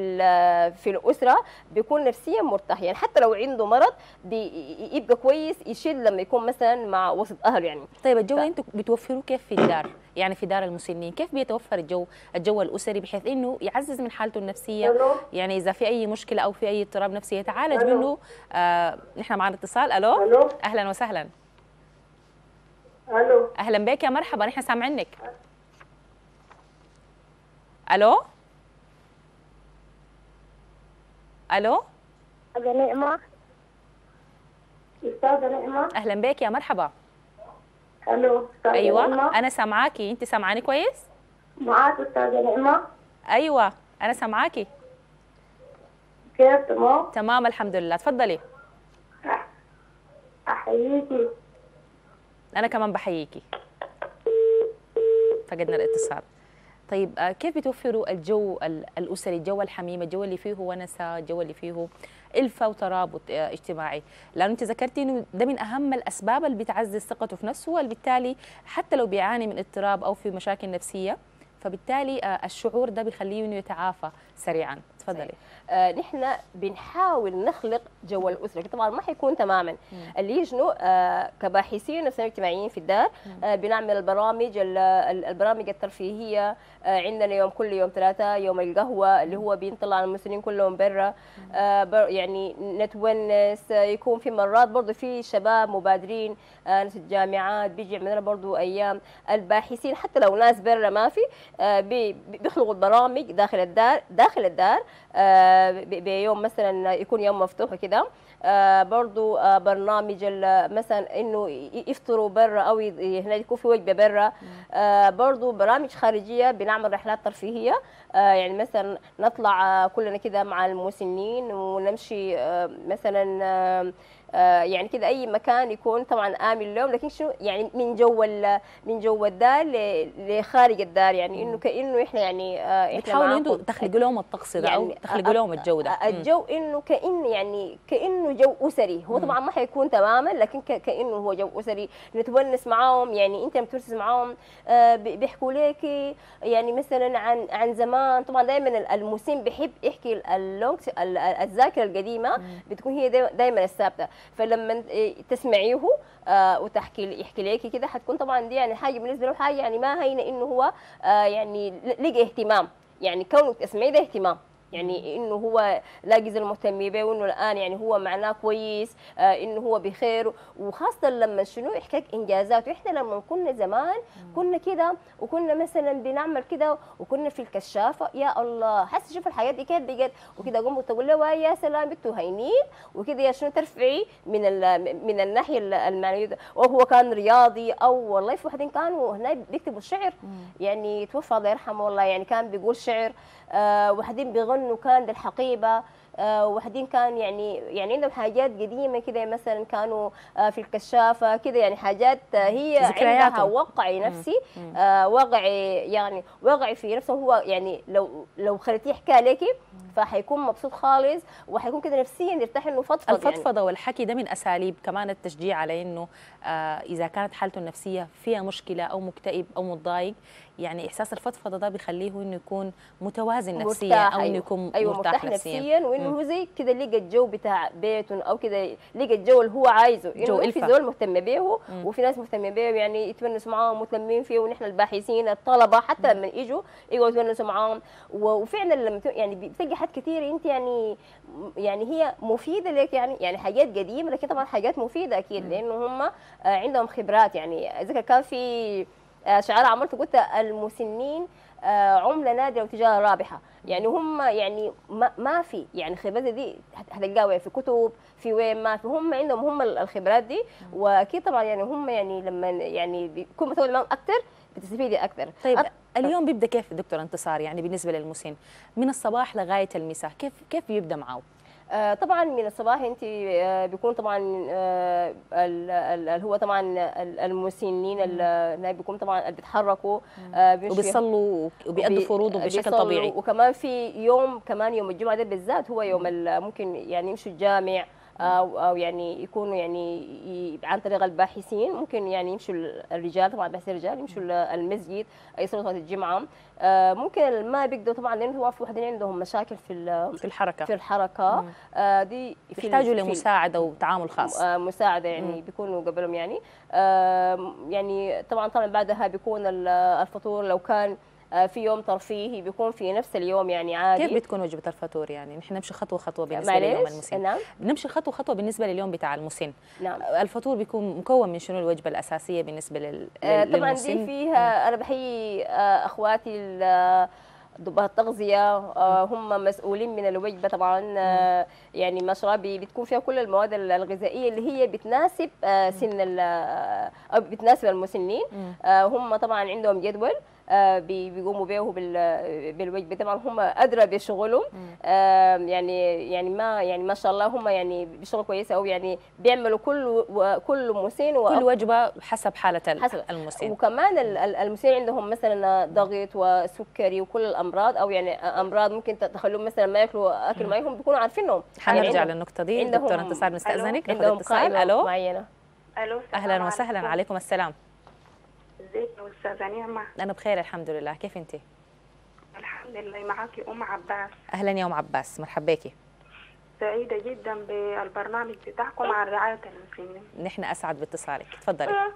في الأسرة بيكون نفسيا مرتاح. يعني حتى لو عنده مرض بي- يبقى كويس يشيل لما يكون مثلا مع وسط أهله يعني. طيب الجو اللي أنتم بتوفروه كيف في الدار؟ يعني في دار المسنين كيف بيتوفر الجو؟ الجو الأسري بحيث إنه يعزز من حالته النفسية. يعني إذا في أي مشكلة أو في أي اضطراب نفسي يتعالج منه آه نحن معنا اتصال. ألو؟ ألو؟ أهلا وسهلا. ألو؟ أهلا بك يا مرحبا نحن سامعينك. ألو؟ ألو؟ استاذة نعمة. أستاذة نعمة. أهلا بك يا مرحبا. ألو أيوه نعمة. أنا سامعاكي أنت سامعاني كويس؟ معاك أستاذة نعمة؟ أيوه أنا سامعاكي. كيف؟ تمام؟ تمام الحمد لله. تفضلي أحييكي. أنا كمان بحييكي. فقدنا الاتصال. طيب آه، كيف بتوفروا الجو ال- الأسري الجو الحميم الجو اللي فيه ونسه الجو اللي فيه إلفة وترابط آه، اجتماعي؟ لأنه أنت ذكرتي إنه ده من أهم الأسباب اللي بتعزز ثقته في نفسه وبالتالي حتى لو بيعاني من اضطراب أو في مشاكل نفسية فبالتالي آه، الشعور ده بيخليه يتعافى سريعا. تفضلي. آه نحن بنحاول نخلق جو الأسرة طبعا ما حيكون تماما. اللي شنو آه كباحثين نفسنا اجتماعيين في الدار آه بنعمل البرامج ال- ال- البرامج الترفيهية آه عندنا يوم كل يوم ثلاثة يوم القهوة اللي هو بنطلع المسلمين كلهم برا آه بر- يعني نتونس آه يكون في مرات برضه في شباب مبادرين آه ناس الجامعات بيجي عندنا برضه أيام. الباحثين حتى لو ناس برا ما في آه بي- بي- بيخلقوا البرامج داخل الدار داخل الدار بيوم مثلا يكون يوم مفتوح وكده. آه برضو آه برنامج مثلا إنه يفطروا برا أو هنا يكون في وجبة برا. آه برضو برامج خارجية بنعمل رحلات ترفيهية. آه يعني مثلا نطلع آه كلنا كده مع المسنين ونمشي آه مثلا آه آه، يعني كده أي مكان يكون طبعا آمن لهم لكن شنو؟ يعني من جو ال- من جو الدار لخارج الدار يعني إنه كانه إحنا يعني آه، إحنا بتحاولوا إنتوا معاكم. تخلقوا لهم الطقس ده أو يعني تخلقوا لهم الجو ده. الجو إنه كإن يعني كإنه جو أسري. هو طبعا ما حيكون تماما لكن كإنه هو جو أسري. نتونس معاهم يعني أنت لما تونس معاهم آه، بيحكوا لك يعني مثلا عن عن زمان. طبعا دائما المسن بيحب يحكي اللونج الذاكرة القديمة بتكون هي دائما الثابتة. فلما تسمعيه آه، وتحكي يحكي لك كده حتكون طبعا دي يعني حاجة بالنسبة له حاجة يعني ما هينة إنه هو آه، يعني لقى اهتمام. يعني كونك تسمعي ده اهتمام. يعني إنه هو لاقي زي المهتم به وإنه الآن يعني هو معناه كويس آه إنه هو بخير. وخاصة لما شنو يحكي لك انجازاته إحنا لما كنا زمان كنا كده وكنا مثلا بنعمل كده وكنا في الكشافة يا الله حس شوف الحاجات دي كيف بقت. وكده قوم تقول له يا سلام بنتو هينين. وكده يا شنو ترفعي من من الناحية المعنوية. وهو كان رياضي أو والله في واحدين كانوا هناك بيكتبوا الشعر يعني توفى الله يرحمه والله يعني كان بيقول شعر آه وحدين بيغنوا كان بالحقيبه آه وحدين كان يعني يعني عندهم حاجات قديمة كده مثلا كانوا آه في الكشافة كده يعني حاجات آه هي عندها. وقعي نفسي وقعي يعني وقعي في نفسه هو يعني لو لو خليتيه يحكي لك فحيكون مبسوط خالص وحيكون كده نفسيا يرتاح إنه فضفض يعني. الفضفضة والحكي ده من أساليب كمان التشجيع على إنه إذا كانت حالته النفسية فيها مشكلة أو مكتئب أو متضايق يعني إحساس الفضفضة ده بيخليه إنه يكون متوازن نفسيا أو إنه أيوة. يكون أيوه مرتاح, مرتاح نفسيا, نفسيا وإنه. هو زي كده لقى الجو بتاع بيته أو كده لقى الجو اللي هو عايزه جو انه في. زول مهتم به وفي ناس مهتمة به يعني يتونسوا معاهم مهتمين فيه ونحن الباحثين الطلبة حتى لما يجوا يقعدوا يتونسوا معاهم وفعلا لما يعني بتلقى حاجات كثير أنت يعني يعني هي مفيدة لك يعني يعني حاجات قديمة لكن طبعا حاجات مفيدة أكيد لأنه هم عندهم خبرات يعني إذا كان في شعار عملته قلت المسنين آه، عملة نادرة وتجارة رابحة. يعني هم يعني ما, ما في يعني خبرات دي هت- هتلقاها؟ في كتب في وين؟ ما في. هم عندهم هم الخبرات دي. وأكيد طبعا يعني هم يعني لما يعني بيكون متواجد معهم أكثر بتستفيدي أكثر طيب أك- اليوم بيبدأ كيف دكتور انتصار؟ يعني بالنسبة للمسن من الصباح لغاية المساء كيف كيف بيبدا معه؟ آه، طبعا من الصباح أنت آه، بيكون طبعا آه، ال- ال- ال- هو طبعا ال- المسنين ال- هناك بيكون طبعا اللي بيتحركوا آه، وبيصلوا وبيأدوا وبي- فروضهم بشكل طبيعي. وكمان في يوم كمان يوم الجمعة ده بالذات هو يوم ممكن يعني يمشوا الجامع أو أو يعني يكونوا يعني عن طريق الباحثين ممكن يعني يمشوا ال- الرجال طبعا باحثين الرجال يمشوا ال- المسجد يصلوا صلاه الجمعة. آه، ممكن ما بيقدروا طبعا لأنه هو في واحدين عندهم مشاكل في في الحركة. في الحركة. آه، دي في- لمساعدة وتعامل خاص. آه، مساعدة يعني بيكونوا قبلهم يعني. يعني طبعا طبعا بعدها بيكون ال- الفطور لو كان في يوم ترفيهي بيكون في نفس اليوم يعني عادي. كيف بتكون وجبة الفطور يعني؟ نحن نمشي خطوة خطوة بالنسبة لليوم المسن. نعم. نمشي خطوة خطوة بالنسبة لليوم بتاع المسن. نعم. الفطور بيكون مكون من شنو؟ الوجبة الأساسية بالنسبة لل... آه، طبعا للمسن. دي فيها أنا بحيي آه، أخواتي ضباط التغذية آه، هم مسؤولين من الوجبة طبعا آه، يعني ما شاء الله بي- بتكون فيها كل المواد ال- الغذائية اللي هي بتناسب آه، سن آه، أو بتناسب المسنين. آه، هم طبعا عندهم جدول آه، بيقوموا به بال- بالوجبه طبعا هم أدرى بشغلهم. آه، يعني يعني ما يعني ما شاء الله هم يعني بشغل كويس أو يعني بيعملوا كل كل مسن كل وجبة حسب حالة ال- حسب. المسن وكمان ال- ال- المسن عندهم مثلا ضغط وسكري وكل الأمراض أو يعني أمراض ممكن تخليهم مثلا ما ياكلوا أكل معين هم بيكونوا عارفينهم. حنرجع يعني للنقطة دي. عندهم- دكتور انتصار نستاذنك ناخذ عندهم اتصال. ألو؟ معينة. ألو أهلا وسهلا. عليكم السلام. ازيك يا أستاذة نعمة؟ أنا بخير الحمد لله كيف انت؟ الحمد لله معاكي أم عباس. أهلا يا أم عباس مرحبا بك. سعيدة جدا بالبرنامج بتاعكم عن رعاية المسنين نحن أسعد باتصالك تفضلي.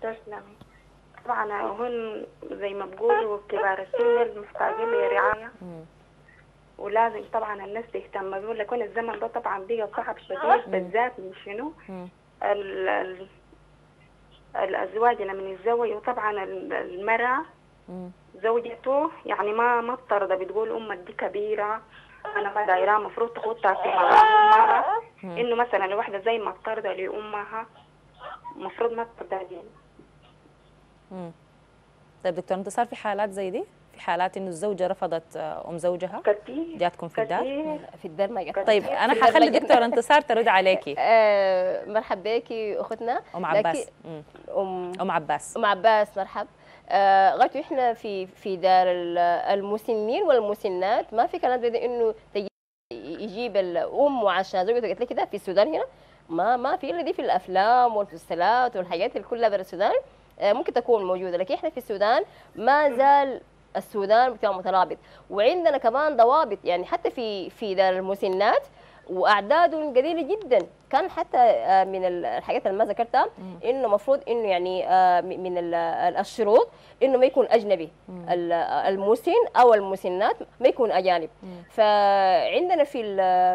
تسلمي. طبعا هن زي ما بقولوا كبار السن محتاجين لرعاية. ولازم طبعا الناس تهتم بيقول لك الزمن ده طبعا بقى صعب شديد بالذات من شنو؟ مم. ال ال الازواج لما يتزوجوا طبعا ال- المرأة. زوجته يعني ما ما بترضى بتقول أمك دي كبيرة أنا ما دايراه المفروض تاخدها في امها إنه مثلا الواحدة زي ما بترضى لأمها المفروض ما ترضى لي مم. طيب دكتور انتصار في حالات زي دي؟ في حالات إنه الزوجة رفضت آه، أم زوجها؟ كثير جاتكم في الدار؟ في الدار ما جت. طيب أنا حخلي دكتور انتصار ترد عليكي. آه، مرحبا بك أختنا. أم عباس. أم. أم عباس. أم عباس مرحب آه غايته إحنا في في دار ال- المسنين والمسنات. ما في كلام زي إنه يجيب الأم عشان زوجته قالت لي كده في السودان هنا. ما ما في إلا دي في الأفلام والمسلسلات والحاجات اللي كلها برا السودان آه ممكن تكون موجودة. لكن إحنا في السودان ما زال السودان مجتمع مترابط. وعندنا كمان ضوابط يعني حتى في في دار المسنات واعدادهم قليلة جدا. كان حتى آه، من ال- الحاجات اللي ما ذكرتها إنه المفروض إنه يعني آه، من ال- الشروط إنه ما يكون أجنبي. ال- المسن أو المسنات ما يكون أجانب. فعندنا في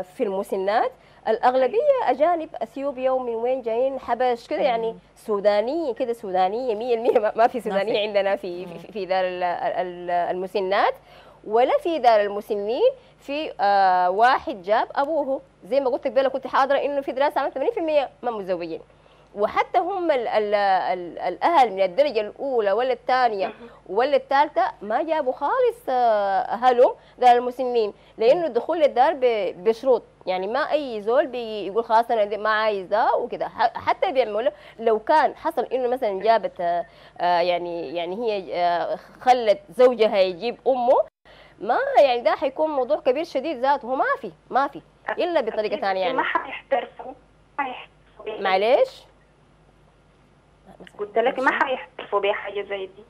في المسنات الأغلبية أجانب أثيوبيا ومن وين جايين؟ حبش كده يعني سودانية كده سودانية 100% ما- ما في سودانية عندنا في في- في دار ال- ال- المسنات ولا في دار المسنين في آه واحد جاب أبوه. زي ما قلت قبل كنت حاضرة إنه في دراسة عملت 80% ما متزوجين وحتى هم ال ال ال الأهل من الدرجة الأولى ولا الثانية ولا الثالثة ما جابوا خالص آه، أهلهم دار المسنين لأنه الدخول للدار بشروط. يعني ما أي زول بيقول خلاص أنا ما عايز ده وكده حتى بيعملوا لو كان حصل إنه مثلا جابت آه، آه، يعني يعني هي آه، خلت زوجها يجيب أمه ما يعني ده حيكون موضوع كبير شديد ذاته. هو ما في ما في إلا بطريقة ثانية يعني. ما حيحترفوا معلش قلت لك ما حيحترفوا بحاجة زي دي.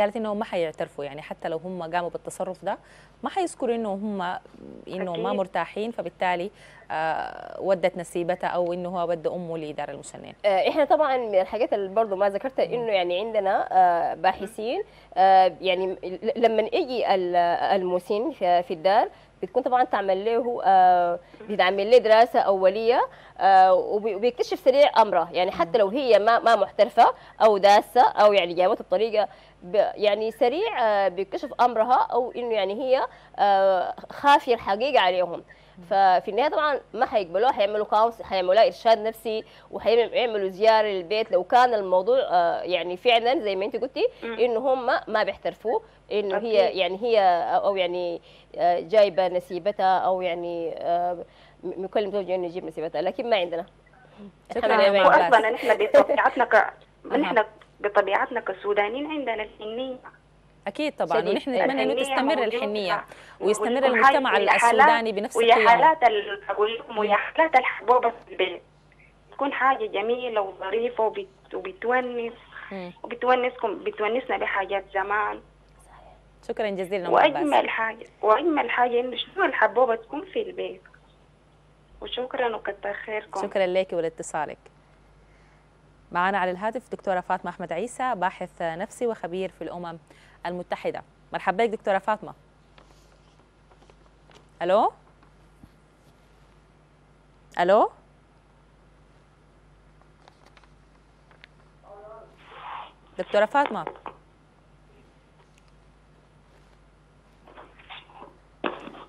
قالت انهم ما حيعترفوا يعني حتى لو هم قاموا بالتصرف ده ما حيذكروا إنه هم إنه ما. مرتاحين فبالتالي آه ودت نسيبتها أو إنه هو ودى أمه لدار المسنين آه، إحنا طبعا من الحاجات اللي برضه ما ذكرتها إنه يعني عندنا آه، باحثين آه، يعني لما يجي ال- المسن في الدار بتكون طبعا تعمل له آه، بتعمل له دراسة أولية آه، وبي- وبيكتشف سريع أمره. يعني حتى لو هي ما ما محترفة أو داسة أو يعني جابته بطريقة يعني سريع آه، بيكتشف أمرها أو إنه يعني هي آه، خافية الحقيقة عليهم. ففي النهاية طبعا ما حيقبلوها حيعملوا كاونس حيعملوا إرشاد نفسي وحيعملوا زيارة للبيت لو كان الموضوع آه، يعني فعلا زي ما انت قلتي إنه هم ما بيحترفوا إنه هي. يعني هي أو يعني آه، جايبة نسيبتها أو يعني آه، مكلم زوجها إنه يجيب نسيبتها لكن ما. عندنا. واصلا نحن بطبيعتنا ك نحن بطبيعتنا كسودانيين عندنا الحنيه أكيد طبعا. شديد. ونحن نتمنى إنه تستمر. الحنية ويستمر وتكون المجتمع السوداني بنفس ويا حالات ال- أقول لكم ويا حالات الحبوبة في البيت تكون حاجة جميلة وظريفة وبت- وبتونس. مم. وبتونسكم بتونسنا بحاجات زمان. شكرا جزيلا وأجمل حاجة وأجمل حاجة إنه شنو الحبوبه تكون في البيت؟ وشكرا وكتر خيركم. شكرا لك ولإتصالك. معنا على الهاتف دكتورة فاطمة أحمد عيسى باحث نفسي وخبير في الأمم المتحدة. مرحبا بك دكتورة فاطمة. ألو؟ ألو؟ دكتورة فاطمة؟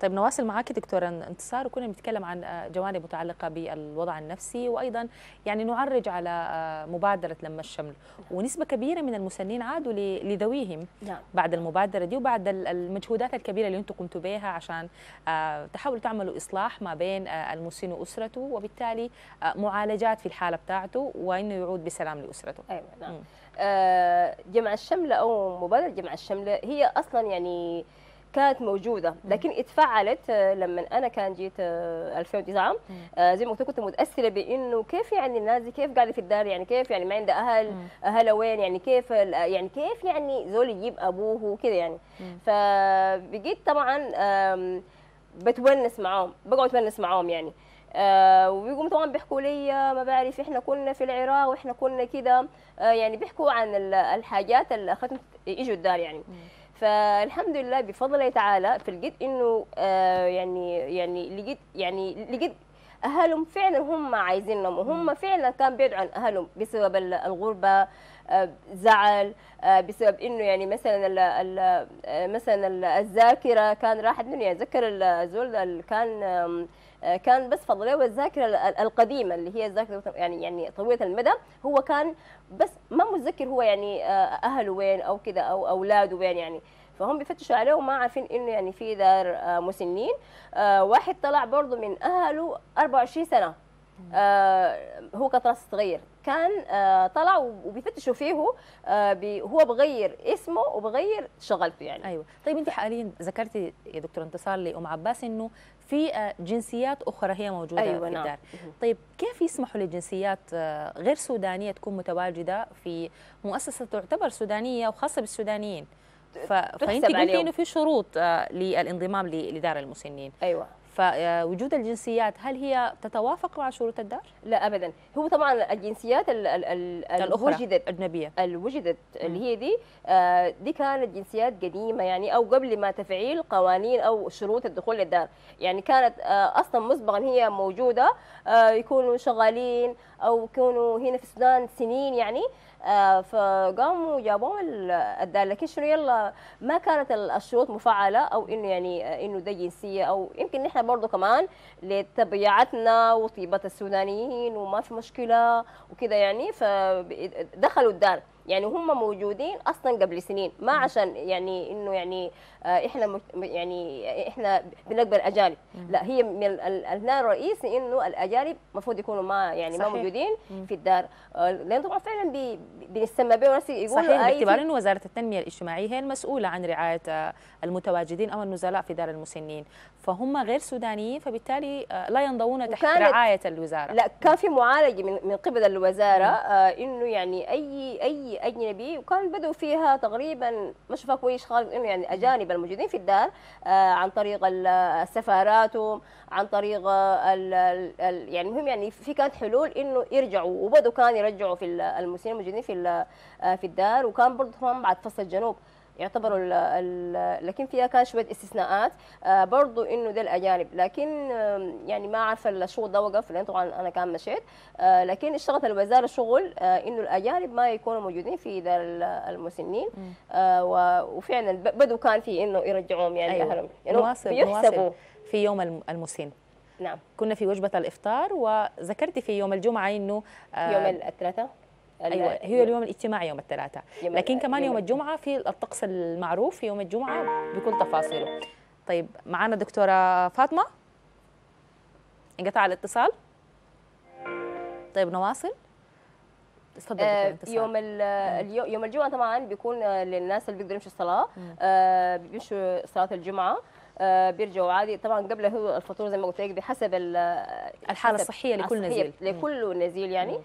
طيب نواصل معك دكتورة انتصار وكنا بنتكلم عن آه، جوانب متعلقة بالوضع النفسي وأيضا يعني نعرج على آه، مبادرة لما الشمل. ونسبة كبيرة من المسنين عادوا لذويهم نعم. بعد المبادرة دي وبعد ال- المجهودات الكبيرة اللي أنتم قمتوا بها عشان آه، تحاولوا تعملوا إصلاح ما بين المسن وأسرته وبالتالي معالجات في الحالة بتاعته وإنه يعود بسلام لأسرته. أيوه نعم. جمع الشمله أو مبادرة جمع الشمله هي أصلا يعني كانت موجودة لكن اتفعلت آه، لما أنا كان جيت آه، 2009 آه، زي ما قلت كنت متأثرة بإنه كيف يعني الناس دي كيف قاعدة في الدار؟ يعني كيف يعني ما عندها أهل؟ أهلها وين؟ يعني كيف يعني كيف يعني زول يجيب أبوه وكذا يعني. فبقيت طبعا بتونس معاهم بقعد أتونس معاهم يعني. آه وبيقوموا طبعا بيحكوا لي ما بعرف إحنا كنا في العراق وإحنا كنا كده آه يعني بيحكوا عن ال- الحاجات اللي أخذتهم يجوا الدار يعني. فالحمد لله بفضل الله تعالى فلقيت إنه آه يعني يعني لقيت يعني لقيت أهلهم فعلا هم عايزينهم وهم فعلا كان بيدعوا عن أهلهم بسبب ال- الغربة زعل آه، بسبب إنه يعني مثلا ال ال آه، مثلا ال- الذاكرة كان راحت منه يعني اتذكر الزول كان آه، كان بس فضل له الذاكره ال- ال- القديمة اللي هي الذاكرة يعني يعني طويلة المدى هو كان بس ما متذكر هو يعني أهله وين أو كده أو أولاده وين يعني. فهم بيفتشوا عليه وما عارفين إنه يعني في دار مسنين. واحد طلع برضه من أهله 24 سنة. هو كان راس صغير. كان آه طلع وبيفتشوا فيه آه هو بغير اسمه وبغير شغلته يعني. أيوه. طيب أنت حاليا ذكرتي يا دكتور انتصار لأم عباس إنه في آه، جنسيات أخرى هي موجودة أيوة في نعم. الدار. طيب كيف يسمحوا لجنسيات آه، غير سودانية تكون متواجدة في مؤسسة تعتبر سودانية وخاصة بالسودانيين؟ ف... فأنت قلتي. إنه في شروط آه، للانضمام لدار المسنين. أيوه. فوجود الجنسيات هل هي تتوافق مع شروط الدار؟ لا ابدا. هو طبعا الجنسيات ال ال ال الأخرى وجدت اجنبيه اللي وجدت اللي هي دي آه دي كانت جنسيات قديمة يعني أو قبل ما تفعيل قوانين أو شروط الدخول للدار. يعني كانت آه أصلا مسبقا هي موجودة آه يكونوا شغالين أو يكونوا هنا في السودان سنين يعني فقاموا جابوهم ال- الدار لكن يلا ما كانت ال- الشروط مفعلة أو إنه يعني آه، إنه ده جنسية أو يمكن نحن برضه كمان لطبيعتنا وطيبة السودانيين وما في مشكلة وكده يعني فدخلوا الدار. يعني هم موجودين أصلا قبل سنين ما عشان يعني إنه يعني آه، إحنا يعني إحنا بنقبل أجانب. لا هي من ال- ال- الهنا الرئيسي إنه الأجانب المفروض يكونوا ما يعني ما صحيح. موجودين في الدار. آه، لأن طبعا فعلا بي- بنسمى يقولوا صحيح أي باعتبار إنه وزارة التنمية الاجتماعية هي المسؤولة عن رعاية آه، المتواجدين أو النزلاء في دار المسنين. فهم غير سودانيين فبالتالي آه، لا ينضوون تحت رعاية الوزارة. لا كان في معالجة من قبل الوزارة آه إنه يعني أي أي أجنبي وكان بدوا فيها تقريبا ما شفها كويس خالص إنه يعني أجانب الموجودين في الدار آه عن طريق ال- السفارات عن طريق آه، ال ال ال يعني المهم يعني في كانت حلول إنه يرجعوا وبدوا كان يرجعوا في ال- المسلمين الموجودين في آه في الدار وكان برضه بعد فصل الجنوب. يعتبروا ال ال لكن فيها كان شوية استثناءات. آه برضو إنه ده الأجانب. لكن يعني ما عارفه الشغل ده وقف لأن طبعا أنا كان مشيت. آه لكن اشتغلت الوزارة شغل آه إنه الأجانب ما يكونوا موجودين في دار ال- المسنين. وفعلا بدوا كان في إنه يرجعوهم يعني أيوة. اهلهم يعني نواصل بيحسبوا. نواصل في يوم الم- المسن. نعم. كنا في وجبة الإفطار وذكرتي في يوم الجمعة إنه يوم الثلاثاء أيوه هي اليوم الاجتماعي يوم الثلاثاء. لكن كمان يوم. الجمعة في الطقس المعروف في يوم الجمعة بكل تفاصيله. طيب معنا دكتورة فاطمة؟ انقطع الاتصال. طيب نواصل. تفضل آه، يوم يوم الجمعة طبعا بيكون آه، للناس اللي بيقدروا يمشوا الصلاة. آه، بيمشوا صلاة الجمعة. آه، بيرجعوا عادي. طبعا قبل هو الفطور زي ما قلت لك بحسب ال- الحالة حسب الصحية لكل نزيل. لكل نزيل يعني. آم،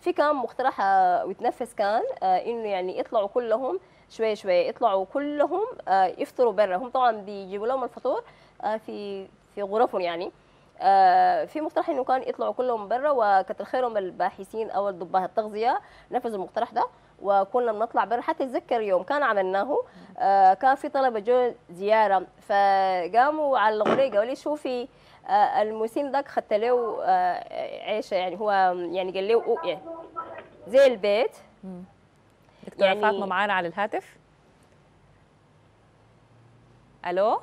في كان مقترح ويتنفس كان إنه يعني يطلعوا كلهم شوي شوي يطلعوا كلهم آه، يفطروا برا. هم طبعا بيجيبوا لهم الفطور آه، في في غرفهم يعني. آه، في مقترح إنه كان يطلعوا كلهم برا وكتر خيرهم الباحثين أو الضباط التغذية نفذوا المقترح ده وكنا بنطلع برا. حتى اتذكر يوم كان عملناه كان في طلبة جو زيارة فقاموا علقوا لي قالوا لي شوفي المسن ده خدت له آه، عيشة يعني هو يعني قال له يعني زي البيت. دكتورة يعني- فاطمة معنا على الهاتف. ألو؟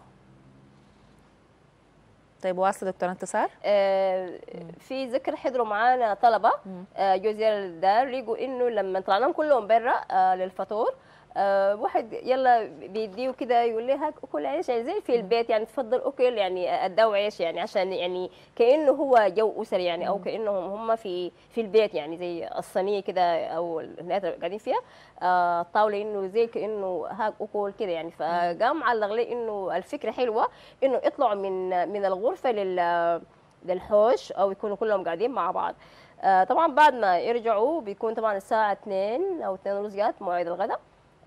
طيب واصل دكتور انتصار؟ آه، في ذكر حضروا معانا طلبة آه، جو زياره للدار لقوا إنه لما طلعناهم كلهم برا آه، للفطور آه، واحد يلا بيديه كده يقول لي هاك أكل عيش يعني زي في البيت يعني تفضل أكل يعني ادوا عيش يعني عشان يعني كأنه هو جو أسري يعني أو كأنهم هم في في البيت يعني زي الصينية كده أو الناس اللي قاعدين فيها. آه، الطاوله إنه زي كأنه هاك أكل كده يعني. فقام علق لي إنه الفكرة حلوة إنه يطلعوا من من الغرفة لل للحوش أو يكونوا كلهم قاعدين مع بعض. آه، طبعا بعد ما يرجعوا بيكون طبعا الساعة 2 أو 2 ونص جات موعد الغداء.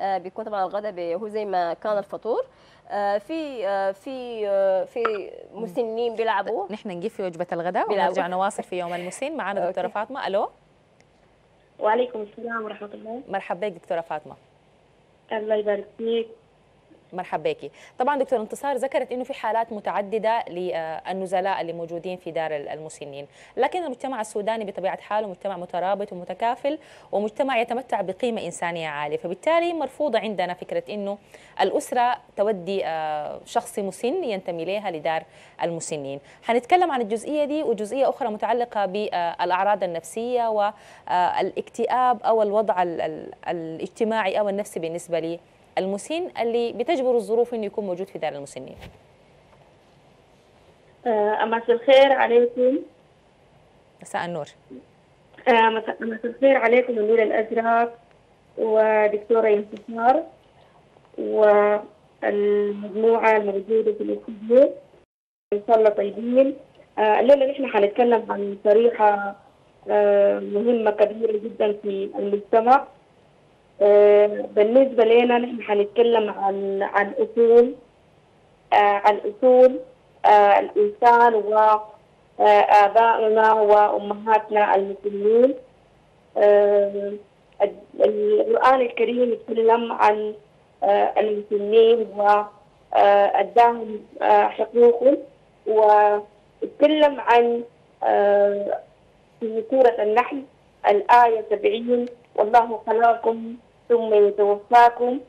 بيكون طبعا الغداء هو زي ما كان الفطور. آه، في آه، في آه، في مسنين بيلعبوا. نحن نجيب في وجبة الغداء. ونرجع نواصل في يوم المسن. معنا دكتورة. فاطمة. ألو؟ وعليكم السلام ورحمة الله. مرحبا بك دكتورة فاطمة. الله يبارك فيك. مرحبا بك. طبعا دكتور انتصار ذكرت إنه في حالات متعددة للنزلاء اللي موجودين في دار المسنين. لكن المجتمع السوداني بطبيعة حاله مجتمع مترابط ومتكافل ومجتمع يتمتع بقيمة إنسانية عالية. فبالتالي مرفوضة عندنا فكرة إنه الأسرة تودي آه، شخص مسن ينتمي لها لدار المسنين. حنتكلم عن الجزئية دي وجزئية أخرى متعلقة بالأعراض النفسية والاكتئاب أو الوضع ال- ال- الاجتماعي أو النفسي بالنسبة لي. المسن اللي بتجبر الظروف إنه يكون موجود في دار المسنين. آه، مساء الخير عليكم. مساء النور. آه، مساء الخير عليكم النور الأزرق ودكتورة انتصار والمجموعة الموجودة في الاستوديو. إن شاء الله طيبين. آه، الليلة نحن حنتكلم عن شريحة آه، مهمة كبيرة جدا في المجتمع. بالنسبة لنا نحن حنتكلم عن عن أصول آه، عن أصول آه، الإنسان وآبائنا وأمهاتنا المسلمين. آه، القرآن الكريم يتكلم عن آه، المسلمين وأداهم حقوقهم ويتكلم عن آه، في سورة النحل الآية 70 والله خلقكم ثم يتوفاكم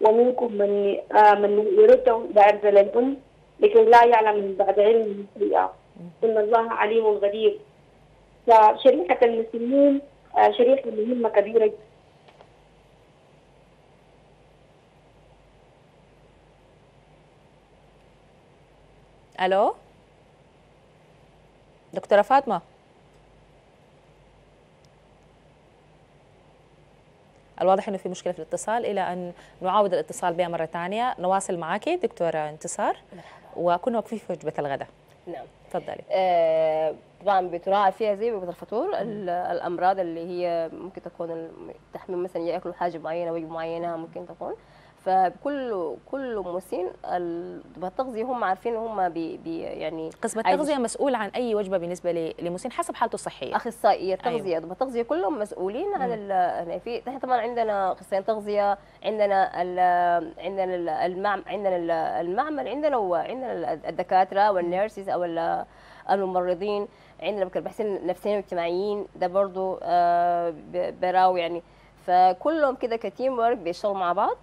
ومنكم من آه، من يرده إلى أرذل الأم لكي لا يعلم من بعد علم شيئا إن الله عليم غدير. فشريحة المسلمين آه، شريحة مهمة كبيرة. ألو؟ دكتورة فاطمة؟ الواضح إنه في مشكلة في الاتصال إلى أن نعاود الاتصال بها مرة ثانية. نواصل معك دكتورة انتصار وكنا واقفين في وجبة الغداء. نعم. تفضلي. آه، طبعا بتراعى فيها زي وجبه الفطور ال- الأمراض اللي هي ممكن تكون تحمل مثلا يأكلوا حاجة معينة وجبة معينة ممكن تكون. فكل كل مسن ال- التغذيه هم عارفين هم بي بي يعني قسم التغذية مسؤول عن أي وجبة بالنسبة ل- لمسن حسب حالته الصحية. أخصائية تغذيه أيوة. التغذية كلهم مسؤولين عن ال- يعني في طبعا عندنا اخصائيين تغذية عندنا ال عندنا ال- المعمل عندنا ال- المعمل عندنا وعندنا ال- الدكاترة وال nurses أو ال- الممرضين عندنا الباحثين النفسيين والاجتماعيين ده برضو آه، براو يعني. فكلهم كده ك team work بيشتغلوا مع بعض.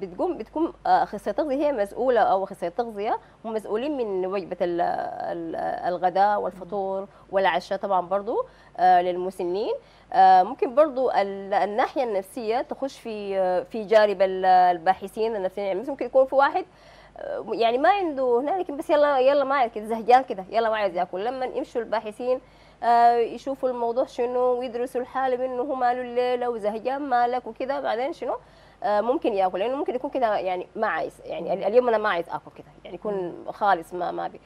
بتقوم بتكون آه، اخصائيه التغذيه هي مسؤولة أو اخصائيه التغذيه هم مسؤولين من وجبة ال- ال- الغداء والفطور والعشاء طبعا برضو آه، للمسنين. آه، ممكن برضو ال- الناحية النفسية تخش في آه، في جانب ال- الباحثين النفسيين. يعني ممكن يكون في واحد آه، يعني ما عنده هنالك بس يلا يلا ما عايز كده زهجان كده يلا ما عايز ياكل لما يمشوا الباحثين آه، يشوفوا الموضوع شنو ويدرسوا الحالة منه هو ماله الليلة وزهجان مالك وكده بعدين شنو؟ آه، ممكن ياكل لأنه ممكن يكون كده يعني ما عايز يعني ال- اليوم أنا ما عايز آكل كده يعني يكون خالص ما ما بي.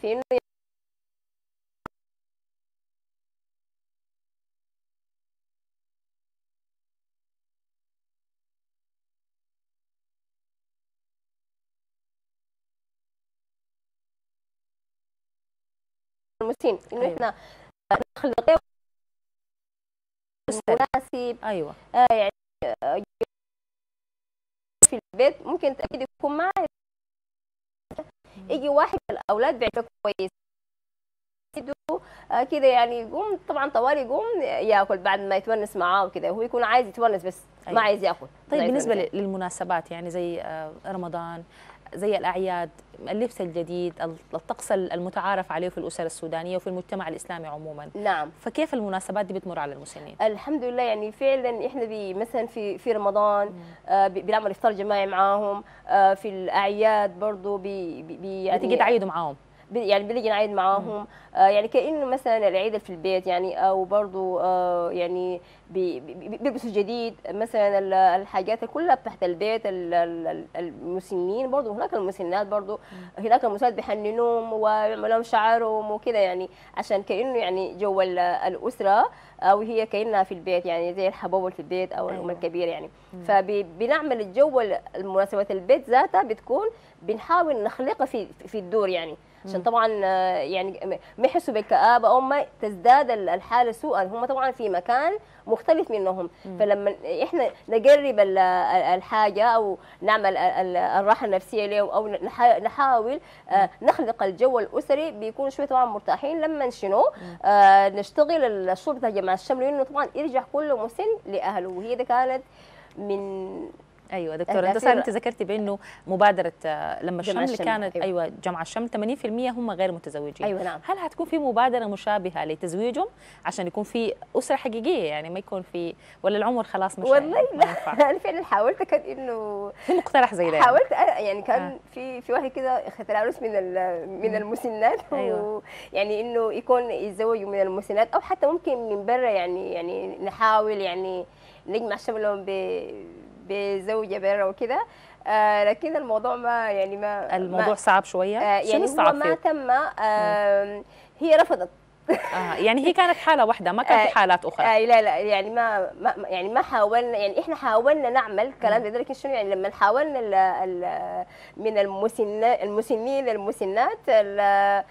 في إنه المسين إنه أيوة. إحنا نخلق المناسب أيوه. آه يعني آه، في البيت ممكن أكيد يكون معي يجي واحد من الأولاد بيعمل كويس. آه، كده يعني يقوم طبعا طوالي يقوم يأكل بعد ما يتونس معاه وكده. هو يكون عايز يتونس بس أيوة. ما عايز يأكل. طيب ما بالنسبة يتونس. للمناسبات يعني زي آه، رمضان زي الأعياد اللبس الجديد الطقس المتعارف عليه في الأسر السودانية وفي المجتمع الإسلامي عموما. نعم. فكيف المناسبات دي بتمر على المسنين؟ الحمد لله يعني فعلا إحنا بي مثلا في في رمضان آه بنعمل افطار جماعي معاهم آه في الأعياد برضه بي بي- يعني بتيجي تعيدوا معاهم؟ يعني بنيجي نعيد معاهم. آه يعني كانه مثلا العيد في البيت يعني أو برضو آه يعني بي- بي- بي- بيلبسوا جديد. مثلا ال- الحاجات كلها بتاعت البيت ال- ال- ال- المسنين برضو هناك المسنات برضو هناك المسنات بيحننوهم ويعملوا لهم شعرهم وكده يعني عشان كأنه يعني جو ال- الأسرة أو هي كأنها في البيت يعني زي الحبوب في البيت أو الأم أيوة. الكبير يعني. فبنعمل الجو ال- المناسبات البيت ذاتها بتكون بنحاول نخلقها في في الدور يعني. عشان طبعا آه، يعني ما يحسوا بالكآبة أو ما تزداد ال- الحالة سوءا. هم طبعا في مكان مختلف منهم. فلما نقرب ال- ال- الحاجة أو نعمل ال- ال- الراحة النفسية لهم أو نح- نحاول آه، نخلق الجو الأسري بيكون شوي طبعا مرتاحين. لما شنو؟ آه، نشتغل بتاع جماعة الشمل إنه طبعا يرجع كل مسن لأهله. وهي دي كانت من أيوه دكتور أنت الأخيرة. أنت ذكرتي بأنه مبادرة آه، لما الشمل الشمل، كانت أيوة. أيوه جمع الشمل 80% هم غير متزوجين أيوة نعم. هل هتكون في مبادرة مشابهة لتزويجهم عشان يكون في أسرة حقيقية يعني ما يكون في ولا العمر خلاص مش والله ما ينفع لا أنا فعلا حاولت كان إنه في مقترح زي ده يعني. حاولت أنا يعني كان آه. في في واحد كده العروس من من المسنات أيوة. يعني إنه يكون يتزوجوا من المسنات أو حتى ممكن من برا يعني يعني نحاول يعني نجمع شملهم ب بزوجه برا وكده. آه لكن الموضوع ما يعني ما الموضوع ما صعب شوية؟ آه شنو يعني هو ما فيه؟ تم آه هي رفضت. آه يعني هي كانت حالة واحدة ما كان آه، في حالات أخرى. آه لا لا يعني ما, ما يعني ما حاولنا يعني إحنا حاولنا نعمل كلام لكن شنو يعني لما حاولنا ال ال من المسن المسنين المسنات ال- آه،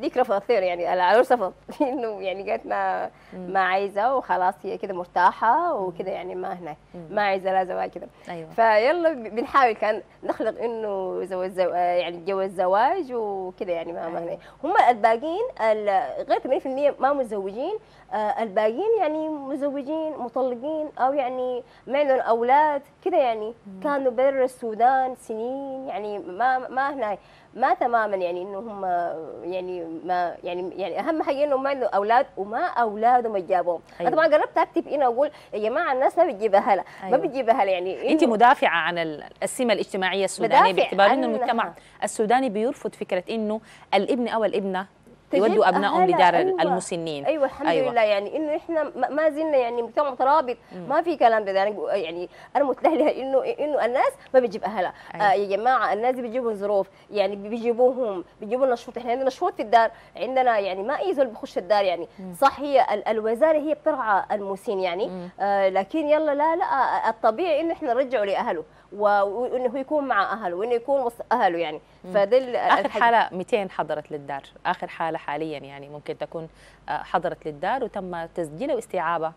ديك رفضت ثير يعني العروس رفضت إنه يعني قالت ما ما عايزة وخلاص هي كده مرتاحة وكده يعني ما هناك. ما عايزة لا زواج كده. أيوه. فيلا بنحاول كان نخلق إنه زواج زو... يعني جو الزواج وكده يعني ما, ما أيوة. هم الباقيين ال- غير 80% ما متزوجين. الباقيين يعني مزوجين مطلقين أو يعني ما عندهم أولاد كده يعني كانوا برا السودان سنين يعني ما ما هنا ما تماما يعني إنه هم يعني ما يعني يعني أهم حاجة إنه ما عندهم أولاد وما أولادهم جابوهم أيوة. أيوة. طبعا جربت أكتب هنا أقول يا جماعة الناس ما بتجيب اهلها أيوة. ما بتجيب اهلها يعني أنت مدافعة عن ال- السمة الاجتماعية السودانية باعتبار إنه. المجتمع السوداني بيرفض فكرة إنه الابن أو الابنة يودوا ابنائهم لدار أيوة. المسنين. أيوه الحمد أيوة. لله. يعني إنه إحنا ما زلنا يعني مجتمع مترابط. ما في كلام ده. يعني يعني أنا متلهلها انه إنه الناس ما بتجيب أهلها. أيوة. آه يا جماعة الناس دي بيجيبوا ظروف يعني بيجيبوهم. بيجيبوا لنا شروط إحنا عندنا شروط في الدار. عندنا يعني ما أي زول بيخش الدار يعني. صح هي ال- الوزارة هي بترعى المسين يعني. آه لكن يلا لا لا الطبيعي إنه إحنا نرجعه لأهله. وإنه يكون مع أهله وإنه يكون وسط أهله يعني. فده ال- آخر. حالة 200 حضرت للدار آخر حالة حاليا يعني ممكن تكون آه، حضرت للدار وتم تسجيلها واستيعابها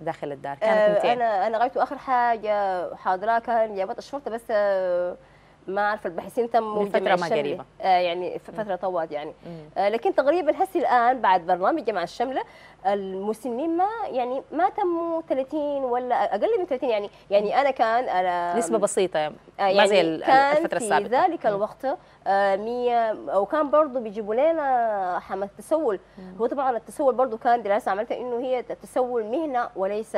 داخل الدار. كانت آه 200 أنا أنا غايته اخر حاجة حاضرها كان جابت الشرطة بس آه ما أعرف الباحثين تموا من جمع ما. قريبة. آه يعني فترة طوال يعني. آه لكن تقريبا هسه الآن بعد برنامج جمع الشملة المسنين ما يعني ما تموا 30 ولا أقل من 30 يعني يعني أنا كان أنا نسبة بسيطة. آه ما يعني زي ال- كان الفترة في السابقة. ذلك الوقت آه 100 وكان برضه بيجيبوا لنا حمى التسول. هو طبعا التسول برضه كان دراسة عملتها إنه هي التسول مهنة وليس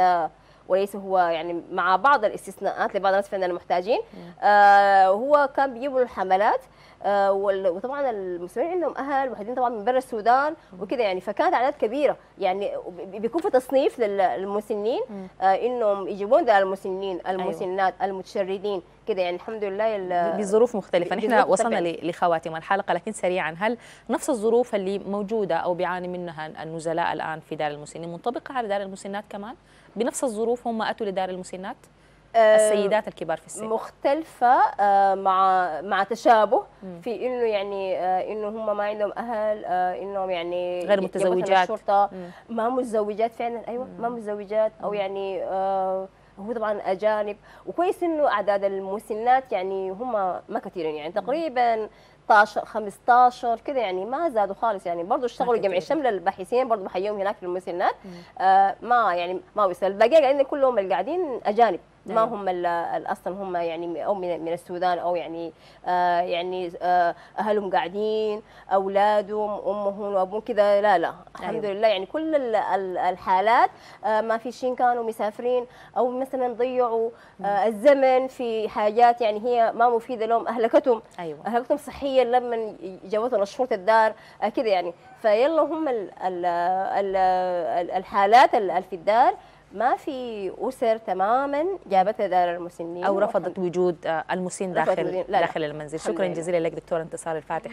وليس هو يعني مع بعض الاستثناءات لبعض الناس فعلا المحتاجين. آه هو كان بيجيبوا الحملات وطبعا المسلمين عندهم أهل وحدين طبعا من برا السودان وكده يعني فكانت اعداد كبيرة. يعني بي- بيكون في تصنيف لل- للمسنين آه إنهم يجيبون ذا المسنين المسنات المتشردين كده يعني الحمد لله بظروف مختلفة. نحن وصلنا لخواتم الحلقة لكن سريعا هل نفس الظروف اللي موجودة أو بيعاني منها النزلاء الآن في دار المسنين منطبقة على دار المسنات كمان؟ بنفس الظروف هم أتوا لدار المسنات؟ آه، السيدات الكبار في السن. مختلفة آه، مع مع تشابه في إنه يعني آه، إنه هم ما عندهم أهل آه، إنهم يعني غير متزوجات. الشرطة. ما متزوجات فعلا أيوه ما متزوجات. أو يعني هو طبعا أجانب. وكويس إنه أعداد المسنات يعني هم ما كثيرين. يعني تقريبا 13 15 كده يعني ما زادوا خالص. يعني برضه اشتغلوا. جمعيه شمل الباحثين برضه بحييهم هناك في المسنات. آه ما يعني ما وصل. البقية قاعدين كلهم اللي قاعدين أجانب. ما أيوة. هم أصلا هم يعني أو من من السودان أو يعني آه يعني آه أهلهم قاعدين أولادهم أمهم وأبوهم كذا. لا لا. الحمد أيوة. لله. يعني كل ال- ال- الحالات آه ما في شين كانوا مسافرين أو مثلا ضيعوا آه الزمن في حاجات يعني هي ما مفيدة لهم. أهلكتهم أيوه. أهلكتهم صحيا لما جابتهم شرطه الدار آه كذا يعني. فيلا هم ال ال ال ال الحالات ال- في الدار ما في أسر تماما جابتها دار المسنين أو رفضت وجود آه، المسن داخل لا، لا. داخل المنزل. شكرا لله. جزيلا لك دكتور انتصار الفاتح.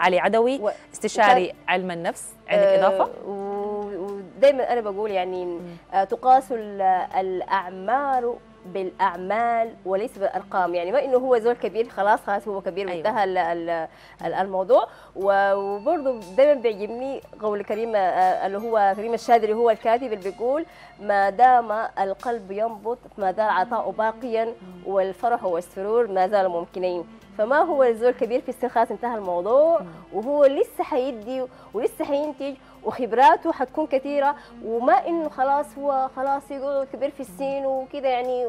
علي عدوي و- استشاري علم النفس عندك إضافة؟ ودائما أنا بقول يعني آه، تقاس ال- الأعمار بالأعمال وليس بالأرقام. يعني ما إنه هو زول كبير خلاص خلاص هو كبير أيوة. وانتهى ال- الموضوع. وبرضه دائما بيعجبني قول كريم آه، اللي هو كريم الشاذلي هو الكاتب اللي بيقول ما دام القلب ينبض ما زال عطاؤه باقيا والفرح والسرور ما زال ممكنين. فما هو الزول كبير في السن خلاص انتهى الموضوع. وهو لسه حيدي ولسه حينتج وخبراته حتكون كثيرة وما إنه خلاص هو خلاص يقول كبير في السن وكذا يعني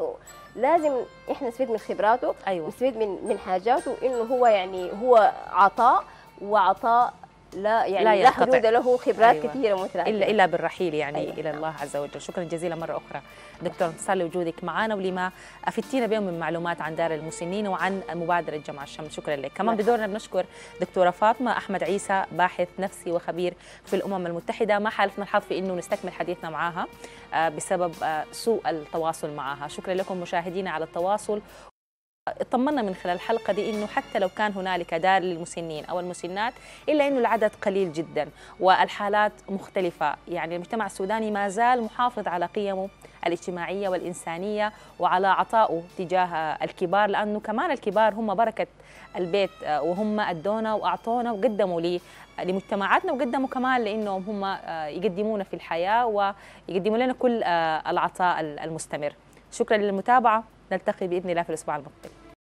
لازم إحنا نستفيد من خبراته أيوه. نستفيد من من حاجاته إنه هو يعني هو عطاء وعطاء لا يعني لا لا. حدود له خبرات أيوة. كثيرة متلاقيه الا إلا بالرحيل يعني أيوة. إلى الله عز وجل شكرا جزيلا مرة أخرى دكتور انتصار لوجودك معنا ولما أفدتينا بهم من معلومات عن دار المسنين وعن مبادرة جمع الشمس شكرا لك كمان مرحبا. بدورنا بنشكر دكتورة فاطمة أحمد عيسى باحث نفسي وخبير في الأمم المتحدة ما حالفنا الحظ في إنه نستكمل حديثنا معها آه، بسبب آه، سوء التواصل معها شكرا لكم مشاهدينا على التواصل اطمنا من خلال الحلقة دي إنه حتى لو كان هنالك دار للمسنين أو المسنات إلا إنه العدد قليل جدا والحالات مختلفة. يعني المجتمع السوداني ما زال محافظ على قيمه الاجتماعية والإنسانية وعلى عطائه تجاه الكبار لأنه كمان الكبار هم بركة البيت آه، وهم أدونا وأعطونا وقدموا لي لمجتمعاتنا وقدموا كمان لأنهم هم آه، يقدمونا في الحياة ويقدموا لنا كل آه، العطاء المستمر. شكرا للمتابعة. نلتقي بإذن الله في الأسبوع المقبل.